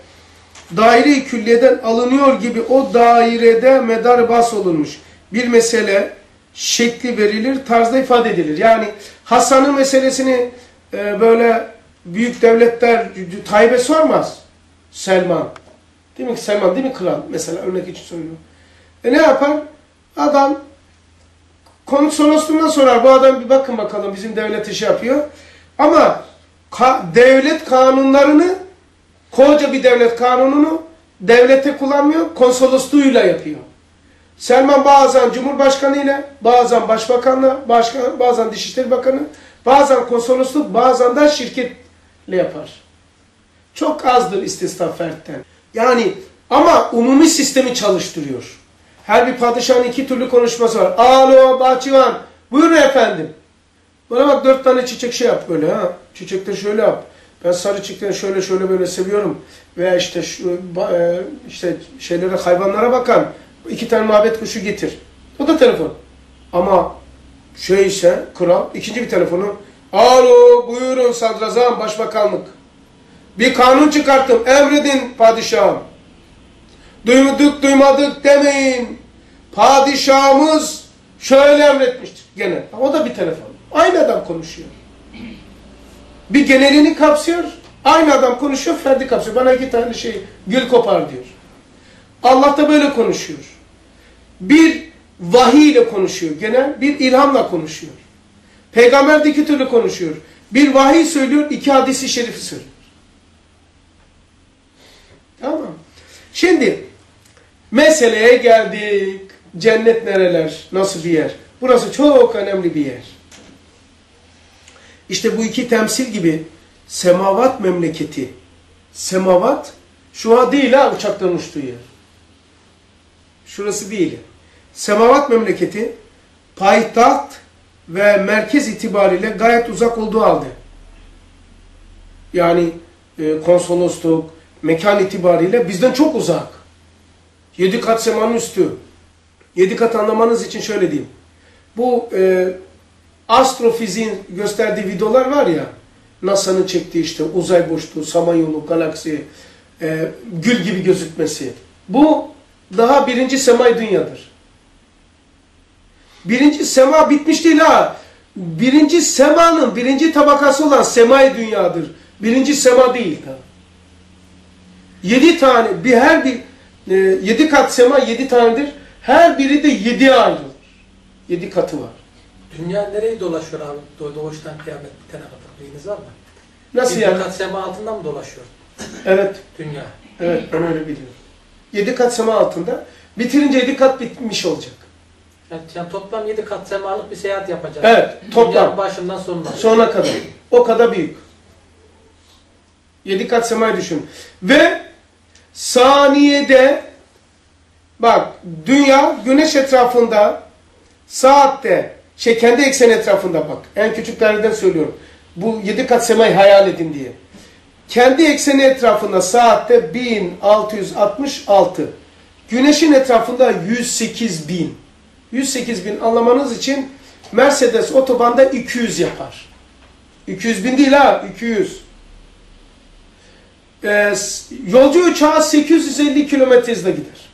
daire-i külliyeden alınıyor gibi o dairede medar bas olunmuş bir mesele şekli verilir, tarzda ifade edilir. Yani Hasan'ın meselesini e, böyle büyük devletler Tayyip'e sormaz. Selman. Değil mi Selman değil mi kral? Mesela örnek için söylüyorum. E ne yapar? Adam konsolosluğundan sorar. Bu adam bir bakın bakalım bizim devlet işi yapıyor. Ama ka devlet kanunlarını koca bir devlet kanununu devlete kullanmıyor, konsolosluğuyla yapıyor. Selman bazen Cumhurbaşkanı ile, bazen Başbakanla, başkan, bazen Dışişleri Bakanı, bazen konsolosluk, bazen de şirketle yapar. Çok azdır istisna fertten. Yani ama umumi sistemi çalıştırıyor. Her bir padişahın iki türlü konuşması var. Alo bahçıvan, buyurun efendim. Bana bak dört tane çiçek şey yap böyle ha. Çiçekleri şöyle yap. Ben sarı çiçekleri şöyle şöyle böyle seviyorum. Veya işte şu, e, işte şeylere hayvanlara bakan iki tane muhabbet kuşu getir. O da telefon. Ama şey ise kral ikinci bir telefonu. Alo buyurun sadrazam başbakanlık. Bir kanun çıkarttım. Emredin padişahım. Duymadık duymadık demeyin. Padişahımız şöyle emretmiştir. Gene. O da bir telefon. Aynı adam konuşuyor. Bir genelini kapsıyor. Aynı adam konuşuyor, ferdi kapsıyor. Bana iki tane şey gül kopar diyor. Allah da böyle konuşuyor. Bir vahiy ile konuşuyor genel, bir ilhamla konuşuyor. Peygamber de iki türlü konuşuyor. Bir vahiy söylüyor, iki hadisi şerifi söylüyor. Tamam Şimdi meseleye geldik. Cennet nereler? Nasıl bir yer? Burası çok önemli bir yer. İşte bu iki temsil gibi semavat memleketi. Semavat şu an değil ha uçaktan uçtuğu yer. Şurası değil. Semavat memleketi payitaht ve merkez itibariyle gayet uzak olduğu halde. Yani e, konsolosluk, mekan itibariyle bizden çok uzak. Yedi kat semanın üstü. Yedi kat anlamanız için şöyle diyeyim. Bu e, astrofiziğin gösterdiği videolar var ya, NASA'nın çektiği işte uzay boşluğu, samanyolu, galaksi, e, gül gibi gözükmesi. Bu daha birinci semay dünyadır. Birinci sema bitmiş değil ha. Birinci semanın birinci tabakası olan semay dünyadır. Birinci sema değil. Ha. Yedi tane, bir her bir e, yedi kat sema yedi tanedir. Her biri de yedi ayrılır. Yedi katı var. Dünya nereyi dolaşıyor abi? Do- Doğuştan kıyamet bitene kadar. Bilginiz var mı? Nasıl Bir yani? kat sema altından mı dolaşıyor Evet, dünya? evet ben öyle biliyorum. Yedi kat sema altında. Bitirince yedi kat bitmiş olacak. Yani, yani toplam 7 kat semalık bir seyahat yapacağız. Evet, toplam. Dünyanın başından sonuna. Sonuna kadar. O kadar büyük. Yedi kat semayı düşün. Ve saniyede bak dünya güneş etrafında saatte şey kendi ekseni etrafında bak. En küçüklerden söylüyorum. Bu yedi kat semayı hayal edin diye. Kendi ekseni etrafında saatte 1666. Güneşin etrafında 108 bin. 108 bin anlamanız için Mercedes otobanda 200 yapar. 200 bin değil ha, 200. S- yolcu uçağı 850 kilometre hızla gider.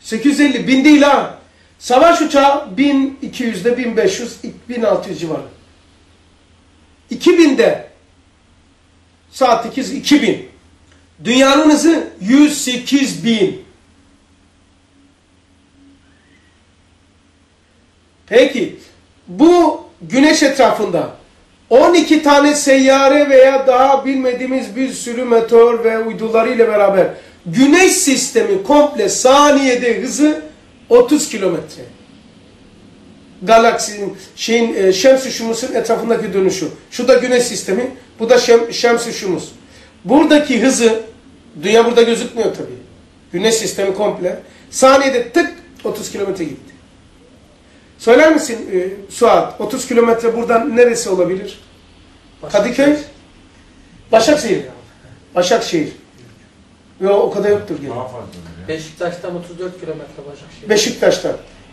850 bin değil ha. Savaş uçağı 1200'de 1500, 1600 civarı. 2000'de saat 2 2000. Dünyanın hızı 108 bin. Peki bu güneş etrafında 12 tane seyyare veya daha bilmediğimiz bir sürü meteor ve uydularıyla beraber güneş sistemi komple saniyede hızı 30 kilometre. Galaksinin şeyin e, Şems-i etrafındaki dönüşü. Şu da güneş sistemi, bu da Şem, Şems-i. Buradaki hızı dünya burada gözükmüyor tabii. Güneş sistemi komple saniyede tık 30 kilometre gitti. Söyler misin e, Suat 30 kilometre buradan neresi olabilir? Kadıköy? Başakşehir. Başakşehir. Yok o kadar yoktur gene. Daha. Beşiktaş'tan 34 kilometre Başakşehir. Beşiktaş'tan.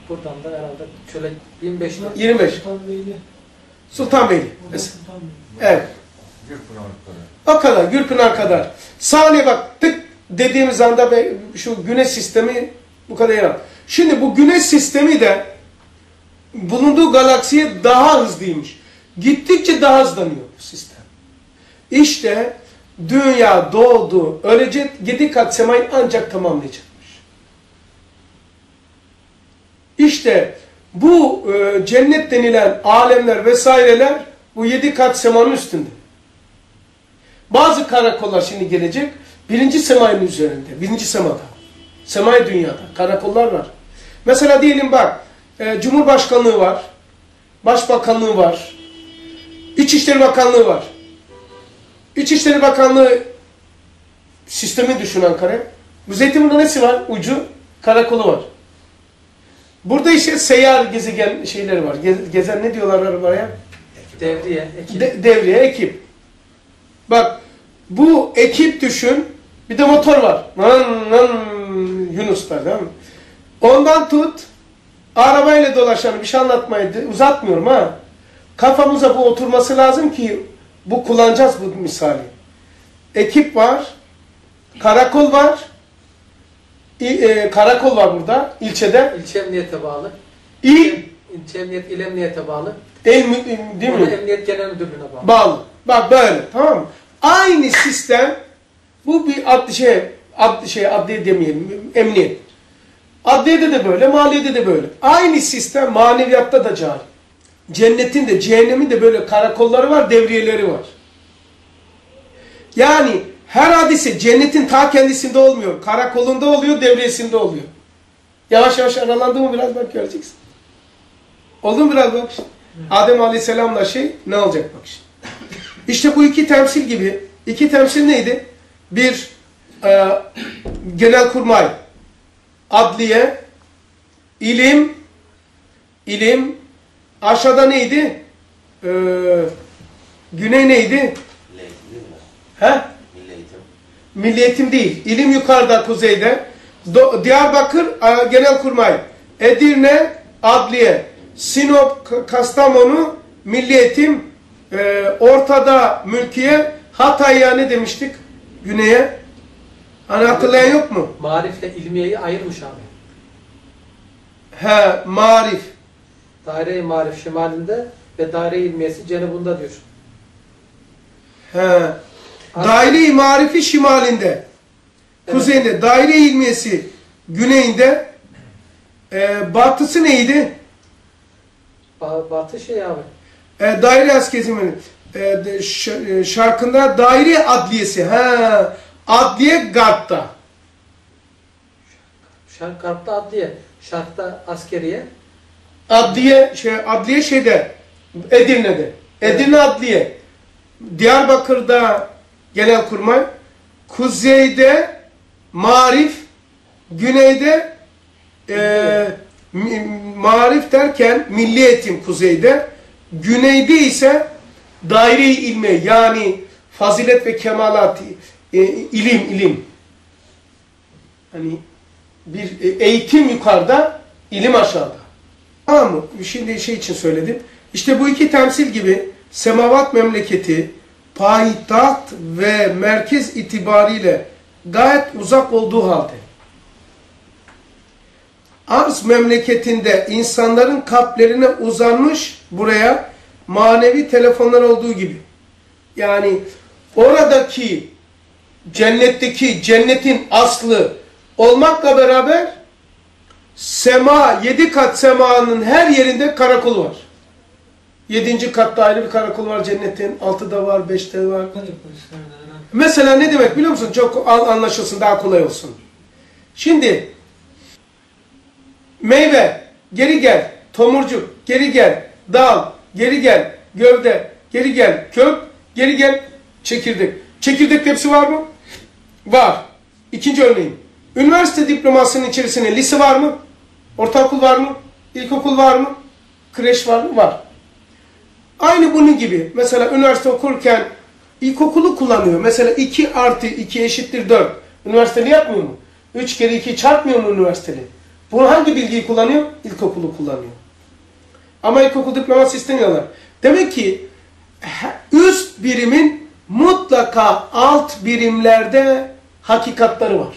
Buradan da herhalde şöyle 1500 25. Sultanbeyli. Sultanbeyli. Sultanbeyli. Evet. Gürpınar kadar. O kadar. Gürpınar kadar. Saniye bak tık dediğimiz anda şu güneş sistemi bu kadar yer alır. Şimdi bu güneş sistemi de bulunduğu galaksiye daha hızlıymış. Gittikçe daha hızlanıyor bu sistem. İşte dünya doğdu, ölecek, yedi kat semayı ancak tamamlayacakmış. İşte bu e, cennet denilen alemler vesaireler bu yedi kat semanın üstünde. Bazı karakollar şimdi gelecek. Birinci semayın üzerinde. Birinci semada. Semay dünyada. Karakollar var. Mesela diyelim bak. E, Cumhurbaşkanlığı var. Başbakanlığı var. İçişleri Bakanlığı var. İçişleri Bakanlığı sistemi düşün Ankara. Bu Zeytinburnu'nda nesi var? Ucu. Karakolu var. Burada işte seyyar gezegen şeyleri var. Ge- gezen ne diyorlar arabaya? devriye, ekip. De- devreye ekip. Bak bu ekip düşün. Bir de motor var. Nan, nan, Yunuslar değil mi? Ondan tut. Arabayla dolaşan bir şey anlatmayı uzatmıyorum ha. Kafamıza bu oturması lazım ki bu kullanacağız bu misali. Ekip var. Karakol var. İ- e, karakol var burada ilçede. İlçe emniyete bağlı. İl, İlçe emniyet, il emniyete bağlı. el, değil mi? emniyet genel müdürlüğüne bağlı. Bağlı. Bak böyle tamam mı? Aynı sistem bu bir adli şey, adli şey adliye demeyelim, emniyet. Adliyede de böyle, maliyede de böyle. Aynı sistem maneviyatta da cari. Cennetin de, cehennemin de böyle karakolları var, devriyeleri var. Yani her hadise cennetin ta kendisinde olmuyor. Karakolunda oluyor, devriyesinde oluyor. Yavaş yavaş aralandı mı biraz bak göreceksin. Oldu mu biraz bak şimdi. Adem Aleyhisselam'la şey ne olacak bak şimdi. İşte bu iki temsil gibi. İki temsil neydi? Bir e, genelkurmay, adliye, ilim, ilim, aşağıda neydi? E, güney neydi? He? Milli eğitim. Değil. İlim yukarıda, kuzeyde. Do- Diyarbakır e, Genelkurmay, Edirne Adliye, Sinop Kastamonu Milli Eğitim, e, Ortada Mülkiye, Hatay'a ne demiştik? Güney'e. Hani hatırlayan yok mu? Marifle ilmiyeyi ayırmış abi. He, Marif. Daire-i marif şimalinde ve daire-i ilmiyesi cenubunda diyor. He. Daire-i Marifi şimalinde. Kuzeyinde. Daire-i ilmiyesi güneyinde. E, batısı neydi? Ba- Batı şey abi. E, daire askezimi. E, e, şarkında daire adliyesi. Ha. Adliye Garp'ta. Şark Garp'ta adliye. Şark'ta askeriye. Adliye şey adliye şeyde Edirne'de. Edirne Adliye. Diyarbakır'da Genelkurmay, kuzeyde Marif, güneyde e, Marif derken Milli Eğitim kuzeyde, güneyde ise daire-i ilme yani fazilet ve kemalat, e, ilim ilim. Hani bir e, eğitim yukarıda, ilim aşağıda. Tamam mı? Şimdi şey için söyledim. İşte bu iki temsil gibi semavat memleketi, payitaht ve merkez itibariyle gayet uzak olduğu halde arz memleketinde insanların kalplerine uzanmış buraya manevi telefonlar olduğu gibi. Yani oradaki cennetteki cennetin aslı olmakla beraber sema, yedi kat semanın her yerinde karakol var. Yedinci katta ayrı bir karakol var cennetin, altıda var, beşte var. Mesela ne demek biliyor musun? Çok an- anlaşılsın, daha kolay olsun. Şimdi, meyve, geri gel, tomurcuk, geri gel, dal, geri gel, gövde, geri gel, kök, geri gel, çekirdek. Çekirdek hepsi var mı? Var. İkinci örneğin. Üniversite diplomasının içerisinde lise var mı? Ortaokul var mı? İlkokul var mı? Kreş var mı? Var. Aynı bunun gibi. Mesela üniversite okurken ilkokulu kullanıyor. Mesela 2 artı 2 eşittir 4. Üniversiteli yapmıyor mu? 3 kere 2 çarpmıyor mu üniversiteli? Bu hangi bilgiyi kullanıyor? İlkokulu kullanıyor. Ama ilkokul diploması istemiyorlar. Demek ki üst birimin mutlaka alt birimlerde hakikatları var.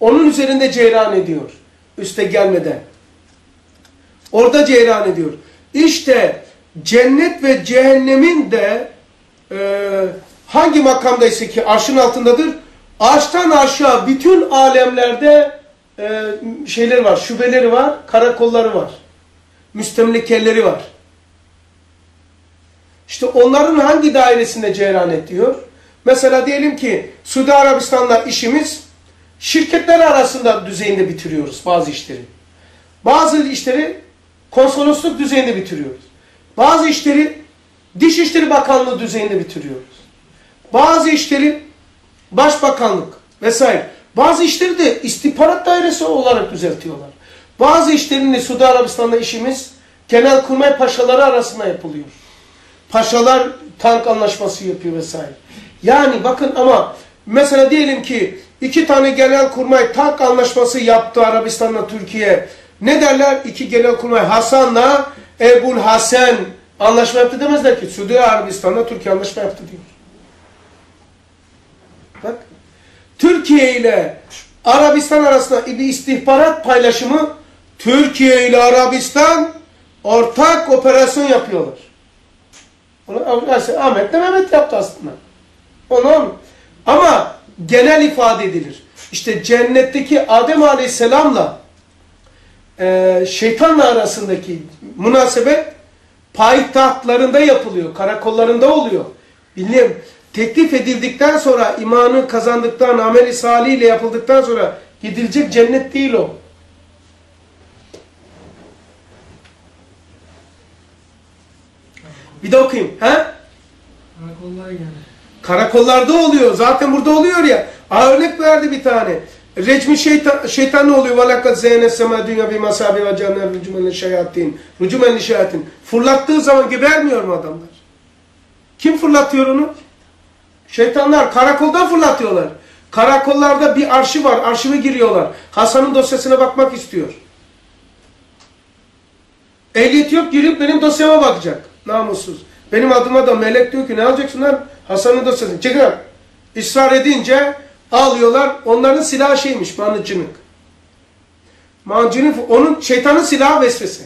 Onun üzerinde ceyran ediyor. Üste gelmeden. Orada ceyran ediyor. İşte cennet ve cehennemin de e, hangi makamdaysa ki arşın altındadır. Arştan aşağı bütün alemlerde e, şeyleri var, şubeleri var, karakolları var. Müstemlekeleri var. İşte onların hangi dairesinde ceyran ediyor? Mesela diyelim ki Suudi Arabistan'la işimiz şirketler arasında düzeyinde bitiriyoruz bazı işleri. Bazı işleri konsolosluk düzeyinde bitiriyoruz. Bazı işleri Dışişleri Bakanlığı düzeyinde bitiriyoruz. Bazı işleri Başbakanlık vesaire. Bazı işleri de istihbarat dairesi olarak düzeltiyorlar. Bazı işlerini Suudi Arabistan'da işimiz Genelkurmay paşaları arasında yapılıyor. Paşalar tank anlaşması yapıyor vesaire. Yani bakın ama mesela diyelim ki iki tane genelkurmay tank anlaşması yaptı Arabistan'la Türkiye. Ne derler? İki genelkurmay Hasan'la Ebul Hasan anlaşma yaptı demezler ki. Suudi Arabistan'la Türkiye anlaşma yaptı diyor. Bak. Türkiye ile Arabistan arasında bir istihbarat paylaşımı Türkiye ile Arabistan ortak operasyon yapıyorlar. Ahmet de Mehmet yaptı aslında. Onu ama genel ifade edilir. İşte cennetteki Adem Aleyhisselam'la e, şeytanla arasındaki münasebet payitahtlarında yapılıyor, karakollarında oluyor. Bilmiyorum. Teklif edildikten sonra imanı kazandıktan, ameli salih ile yapıldıktan sonra gidilecek cennet değil o. Bir de okuyayım. He? Karakollar yani. Karakollarda oluyor. Zaten burada oluyor ya. Aa, örnek verdi bir tane. Recmi şeytan, şeytan ne oluyor? Velakat zeyne sema dünya bir masabi ve cennet rücumenli şeyatin. Rücumenli şeyatin. Fırlattığı zaman gebermiyor mu adamlar? Kim fırlatıyor onu? Şeytanlar. Karakoldan fırlatıyorlar. Karakollarda bir arşiv var. Arşive giriyorlar. Hasan'ın dosyasına bakmak istiyor. Ehliyet yok girip benim dosyama bakacak. Namussuz. Benim adıma da melek diyor ki ne alacaksın lan? Hasan'ın dosyasını. Lan. Israr edince alıyorlar. Onların silahı şeymiş mancınık. Mancınık onun şeytanın silahı vesvese.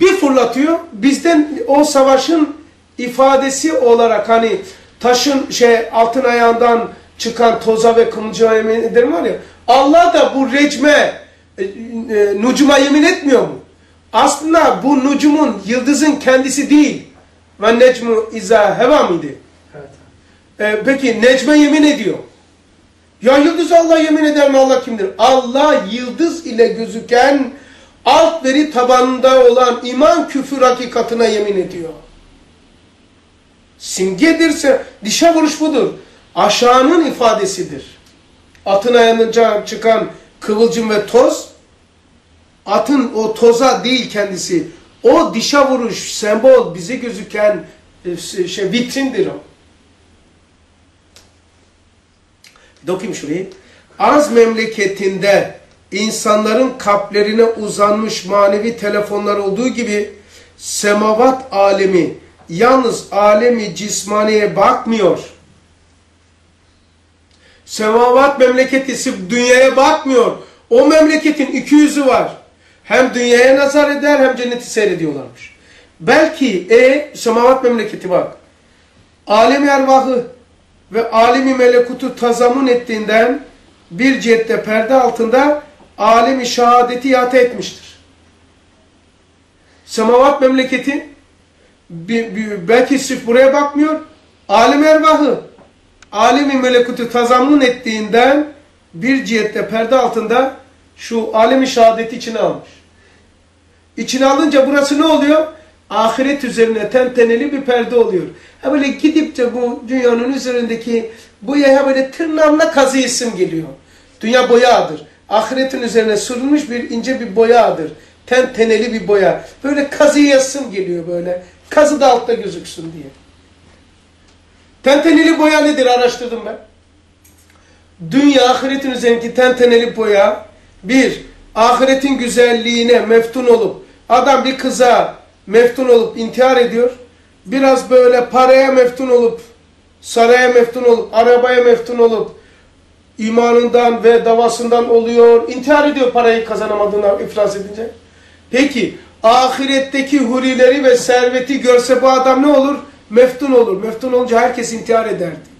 Bir fırlatıyor. Bizden o savaşın ifadesi olarak hani taşın şey altın ayağından çıkan toza ve kılıcına yemin ederim var ya. Allah da bu recme e, e, nucuma yemin etmiyor mu? Aslında bu nucumun yıldızın kendisi değil. Ve necmu izâ heva mıydı? Evet. E, peki necme yemin ediyor. Ya yıldız Allah yemin eder mi? Allah kimdir? Allah yıldız ile gözüken alt veri tabanında olan iman küfür hakikatına yemin ediyor. Simgedirse dişe vuruş budur. Aşağının ifadesidir. Atın ayağından çıkan kıvılcım ve toz atın o toza değil kendisi. O dişe vuruş, sembol, bize gözüken e, şey vitrindir o. Dokuyayım şurayı. Arz memleketinde insanların kalplerine uzanmış manevi telefonlar olduğu gibi semavat alemi yalnız alemi cismaniye bakmıyor. Semavat memleketi dünyaya bakmıyor. O memleketin iki yüzü var. Hem dünyaya nazar eder hem cenneti seyrediyorlarmış. Belki e semavat memleketi bak. Alemi ervahı ve alemi melekutu tazamun ettiğinden bir cihette perde altında alemi şehadeti yata etmiştir. Semavat memleketi belki sırf buraya bakmıyor. Alem ervahı alemi melekutu tazamun ettiğinden bir cihette perde altında şu alemi şehadeti içine almış. İçine alınca burası ne oluyor? Ahiret üzerine tenteneli bir perde oluyor. Ha böyle gidip de bu dünyanın üzerindeki boyaya böyle tırnağımla kazıyasım geliyor. Dünya boyadır. Ahiretin üzerine sürülmüş bir ince bir boyadır. Tenteneli bir boya. Böyle kazıyasım geliyor böyle. Kazı da altta gözüksün diye. Tenteneli boya nedir araştırdım ben. Dünya ahiretin üzerindeki tenteneli boya bir, ahiretin güzelliğine meftun olup adam bir kıza meftun olup intihar ediyor. Biraz böyle paraya meftun olup saraya meftun olup arabaya meftun olup imanından ve davasından oluyor. intihar ediyor parayı kazanamadığına iflas edince. Peki ahiretteki hurileri ve serveti görse bu adam ne olur? Meftun olur. Meftun olunca herkes intihar ederdi.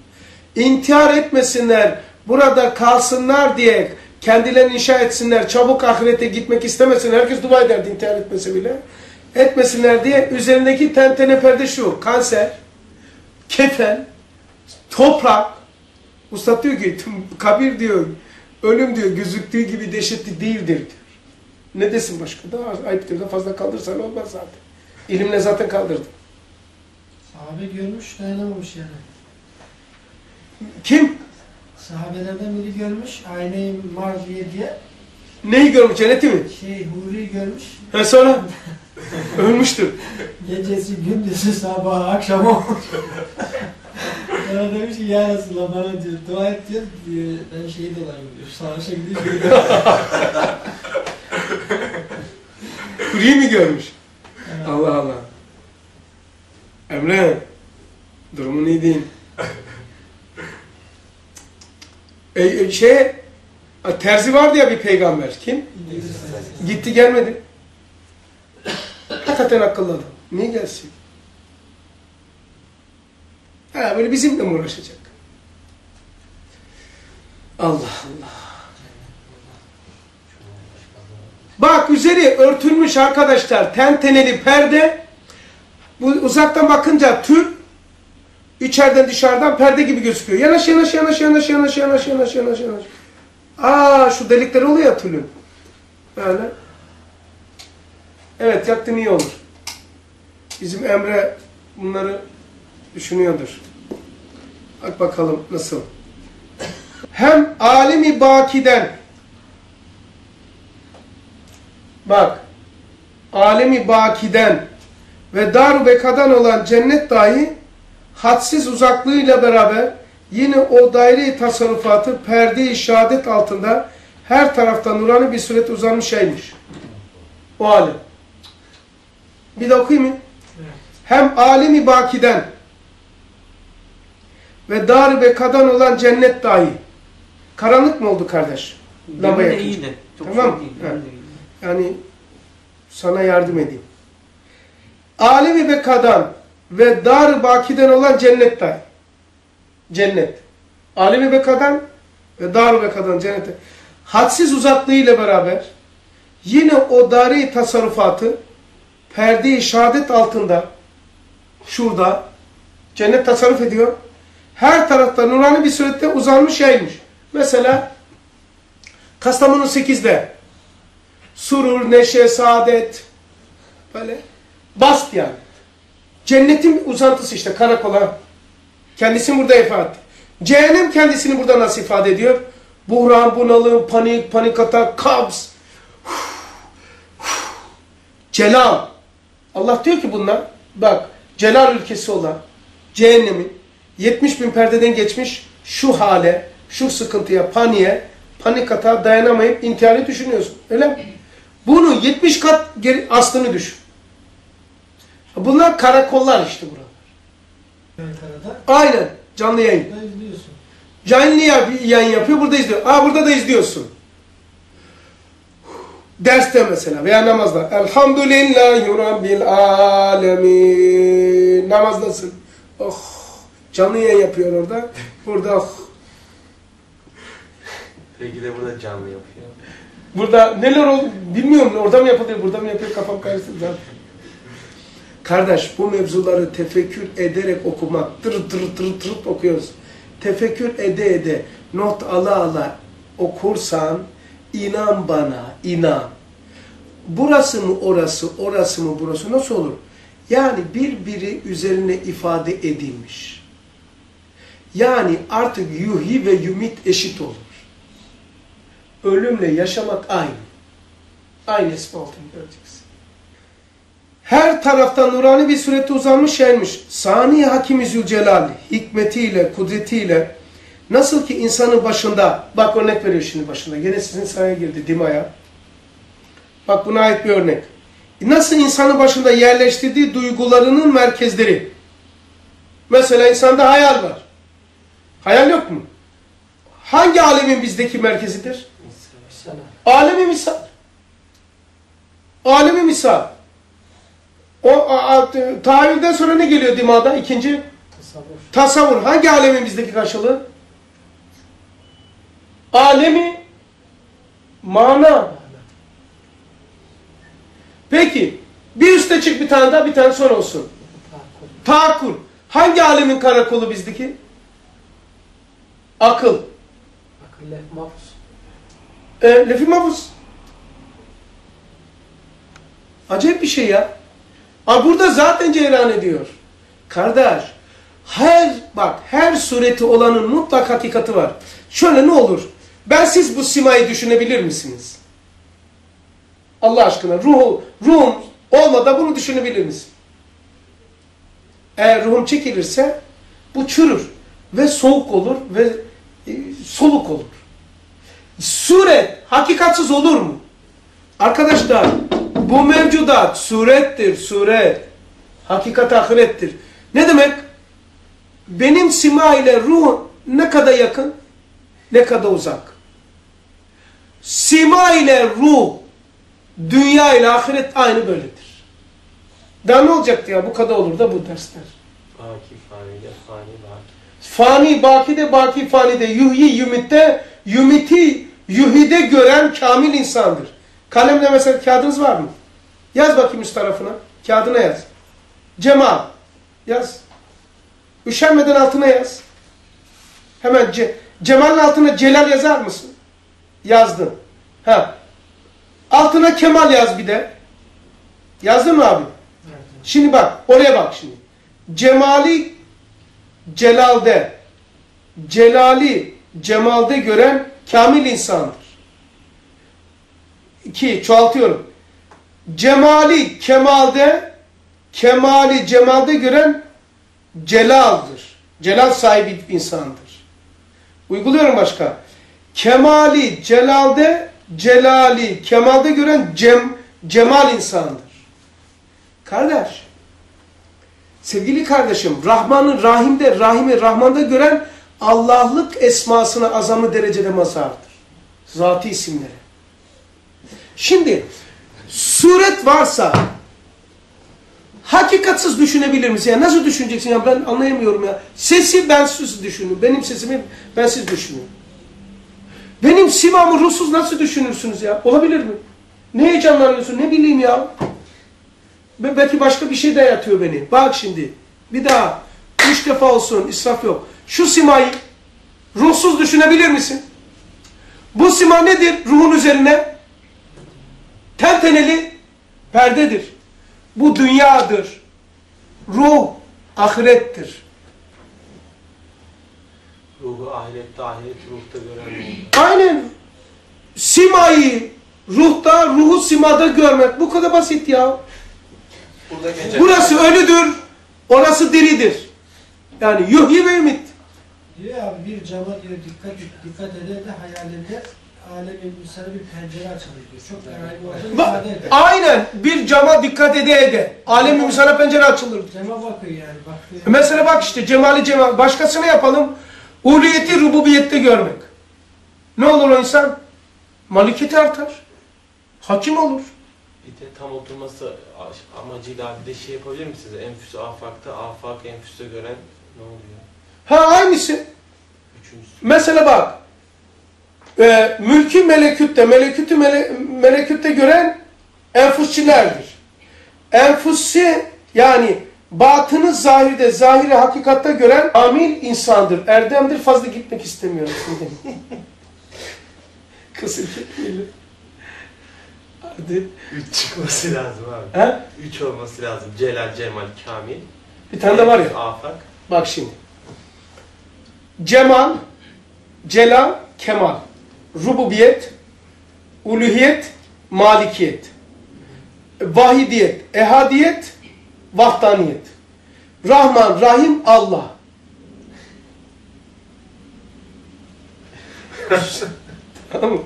İntihar etmesinler, burada kalsınlar diye kendilerini inşa etsinler, çabuk ahirete gitmek istemesinler. Herkes dua ederdi intihar etmese bile. Etmesinler diye üzerindeki tentene perde şu, kanser, kefen, toprak. Usta diyor ki, kabir diyor, ölüm diyor, gözüktüğü gibi dehşetli değildir diyor. Ne desin başka? Daha ayıptır da fazla kaldırsan olmaz zaten. İlimle zaten kaldırdı. Sahabe görmüş dayanamamış yani. Kim? Sahabelerden biri görmüş aynayı marziye diye Neyi görmüş? Cenneti mi? şey huri görmüş. He sonra? Ölmüştür. Gecesi gündüzü sabah akşam olmuş. Bana demiş ki ya Resulallah bana diyor dua et diyor, diyor ben şehit olayım diyor. Savaşa gidiyor şehit. Huri'yi mi görmüş? Evet. Allah Allah. Emre, durumun iyi değil. E, e, şey, terzi vardı ya bir peygamber. Kim? Gitti gelmedi. Hakikaten akıllı adam. Niye gelsin? Ha, böyle bizimle mi uğraşacak? Allah Allah. Bak üzeri örtülmüş arkadaşlar. Tenteneli perde. Bu uzaktan bakınca tül içeriden dışarıdan perde gibi gözüküyor. Yanaş yanaş yanaş yanaş yanaş yanaş yanaş yanaş yanaş. Aa şu delikler oluyor ya tülün. Böyle. Evet yaktın iyi olur. Bizim Emre bunları düşünüyordur. Bak bakalım nasıl. Hem alemi bakiden bak alemi bakiden ve dar bekadan olan cennet dahi hadsiz uzaklığıyla beraber Yine o daire tasarrufatı perde-i şehadet altında her taraftan nurani bir surette uzanmış şeymiş. O alim. Bir de okuyayım mı? Evet. Hem alimi bakiden ve dar ve kadan olan cennet dahi. Karanlık mı oldu kardeş? Lamba yakınca. iyiydi. Çok Tamam. iyiydi. Yani sana yardım edeyim. Alemi ve kadan ve dar bakiden olan cennet dahi. Cennet. Alemi ve kadan ve dar ve kadan cennet. Hadsiz uzaklığıyla beraber yine o dari tasarrufatı perde-i şehadet altında şurada cennet tasarruf ediyor. Her tarafta nurani bir surette uzanmış yayılmış. Mesela Kastamonu 8'de surur, neşe, saadet böyle bast yani. Cennetin uzantısı işte karakola. Kendisini burada ifade etti. Cehennem kendisini burada nasıl ifade ediyor? Buhran, bunalım, panik, panik atak, kabz. Celal. Allah diyor ki bunlar, bak Celal ülkesi olan cehennemin 70 bin perdeden geçmiş şu hale, şu sıkıntıya, paniğe, panik atağa dayanamayıp intiharı düşünüyorsun. Öyle mi? Bunu 70 kat geri, aslını düşün. Bunlar karakollar işte burada. Ankara'da. Aynen. Canlı yayın. Da izliyorsun. Canlı yay- yayın yapıyor. Burada izliyor. Aa burada da izliyorsun. Derste mesela veya namazda. Elhamdülillahi Rabbil alemin. Namazdasın. Oh. Canlı yayın yapıyor orada. Burada oh. Peki de burada canlı yapıyor. Burada neler oldu bilmiyorum. Orada mı yapılıyor, burada mı yapıyor kafam karıştı zaten. Kardeş bu mevzuları tefekkür ederek okumak, tır tır tır tır okuyoruz. Tefekkür ede ede, not ala ala okursan inan bana, inan. Burası mı orası, orası mı burası nasıl olur? Yani birbiri üzerine ifade edilmiş. Yani artık yuhi ve yumit eşit olur. Ölümle yaşamak aynı. Aynı ismi altını. Her taraftan nurani bir surette uzanmış yayılmış. Sani Hakim-i Zülcelal hikmetiyle, kudretiyle nasıl ki insanın başında, bak örnek veriyor şimdi başında, gene sizin sahaya girdi dimaya. Bak buna ait bir örnek. Nasıl insanın başında yerleştirdiği duygularının merkezleri. Mesela insanda hayal var. Hayal yok mu? Hangi alemin bizdeki merkezidir? Alemi misal. Alemi misal. O a, a, t- tahayyülden sonra ne geliyor dimağda? İkinci Tasavvur. tasavvur. Hangi alemin bizdeki karşılığı? Alemi mana. Peki bir üste çık bir tane daha bir tane sonra olsun. Tahakkul. Hangi alemin karakolu bizdeki? Akıl. Akıl, lef, mahfuz. E, Lefi mahfuz. Acayip bir şey ya. Aa, burada zaten ceyran ediyor. Kardeş, her bak her sureti olanın mutlak hakikati var. Şöyle ne olur? Ben siz bu simayı düşünebilir misiniz? Allah aşkına ruhu, ruhum olmadan bunu düşünebilir misin? Eğer ruhum çekilirse bu çürür ve soğuk olur ve e, soluk olur. Suret hakikatsız olur mu? Arkadaşlar bu mevcudat surettir, suret. Hakikat ahirettir. Ne demek? Benim sima ile ruh ne kadar yakın, ne kadar uzak. Sima ile ruh, dünya ile ahiret aynı böyledir. Daha ne olacaktı ya? Bu kadar olur da bu dersler. Baki fani de fani baki. Fani, baki de baki fani de, yuhyi yumitte, yumiti yuhide gören kamil insandır. Kalemle mesela kağıdınız var mı? Yaz bakayım üst tarafına. Kağıdına yaz. Cemal. Yaz. Üşenmeden altına yaz. Hemen ce Cemal'in altına Celal yazar mısın? Yazdın. Ha. Altına Kemal yaz bir de. Yazdın mı abi? Şimdi bak, oraya bak şimdi. Cemali Celal'de, Celali Cemal'de gören kamil insandır. İki, çoğaltıyorum. Cemali Kemal'de, Kemali Cemal'de gören Celal'dır. Celal sahibi insandır. Uyguluyorum başka. Kemali celalde, celali kemalde gören cem, cemal insandır. Kardeş, sevgili kardeşim, Rahman'ın Rahim'de, Rahim'i Rahman'da gören Allah'lık esmasına azamlı derecede mazhardır. Zati isimleri. Şimdi, suret varsa, hakikatsız düşünebilir misin? Ya nasıl düşüneceksin ya ben anlayamıyorum ya. Sesi ben siz düşünün. Benim sesimi ben siz düşünün. Benim simamı ruhsuz nasıl düşünürsünüz ya? Olabilir mi? Ne heyecanlanıyorsun? Ne bileyim ya. Be- Belki başka bir şey de yatıyor beni. Bak şimdi. Bir daha. Üç defa olsun. israf yok. Şu simayı ruhsuz düşünebilir misin? Bu sima nedir? Ruhun üzerine. Tenteneli perdedir. Bu dünyadır. Ruh ahirettir. Ruhu ahirette, ahiret ruhta gören? Aynen. Simayı ruhta, ruhu simada görmek. Bu kadar basit ya. Burası ölüdür, orası diridir. Yani yuhyi ve ümit. Diyor ya abi bir cama diyor dikkat dikkat eder de hayalinde alemin sana bir pencere açılır diyor. Çok önemli olduğunu Ba- ifade eder. aynen bir cama dikkat ede ede. Alemin misala pencere açılır. Cama bakıyor yani bakıyor. Mesela bak işte cemali cemal. Başkasına yapalım. Uluyeti rububiyette görmek. Ne olur o insan? Maliketi artar. Hakim olur. Bir de tam oturması amacıyla bir de şey yapabilir misiniz? Enfüs afakta, afak enfüste gören ne oluyor? Ha aynısı. Üçüncüsü. Mesela bak. E, mülkü melekütte, melekütü mele, melekütte gören enfusçilerdir. Enfusi yani batını zahirde, zahiri hakikatte gören amil insandır. Erdemdir. Fazla gitmek istemiyorum şimdi. Kısır gitmeyelim. Hadi. Üç çıkması lazım abi. Ha? Üç olması lazım. Celal, Cemal, Kamil. Bir tane de var ya. Afak. Bak şimdi. Cemal, Celal, Kemal. Rububiyet, Uluhiyet, Malikiyet. Vahidiyet, Ehadiyet, Vahdaniyet. Rahman, Rahim, Allah. tamam mı?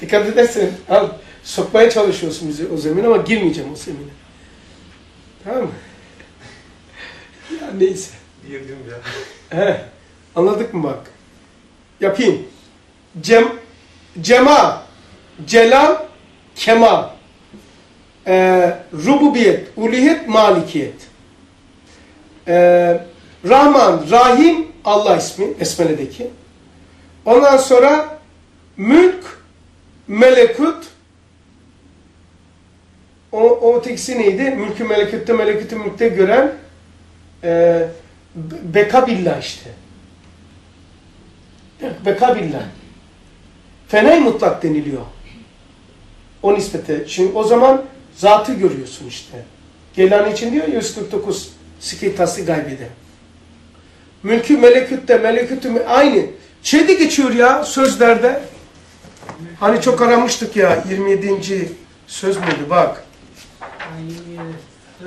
Dikkat edersen, al, sokmaya çalışıyorsun bizi o zemine ama girmeyeceğim o zemine. Tamam mı? ya neyse. Girdim ya. He, anladık mı bak? Yapayım. Cem, cema, celal, kemal. Ee, rububiyet, ulihiyet, malikiyet. Ee, Rahman, Rahim, Allah ismi, Esmele'deki. Ondan sonra mülk, melekut, o, o ötekisi neydi? Mülkü melekütte, melekütü mülkte gören e, Be- Beka işte. Beka billah. Fenay mutlak deniliyor. O nispete. Şimdi o zaman zatı görüyorsun işte. Gelan için diyor ya 149 sikitası gaybede. Mülkü melekütte, melekütü me- aynı. Şeyde geçiyor ya sözlerde. Hani çok aramıştık ya 27. söz müydü bak.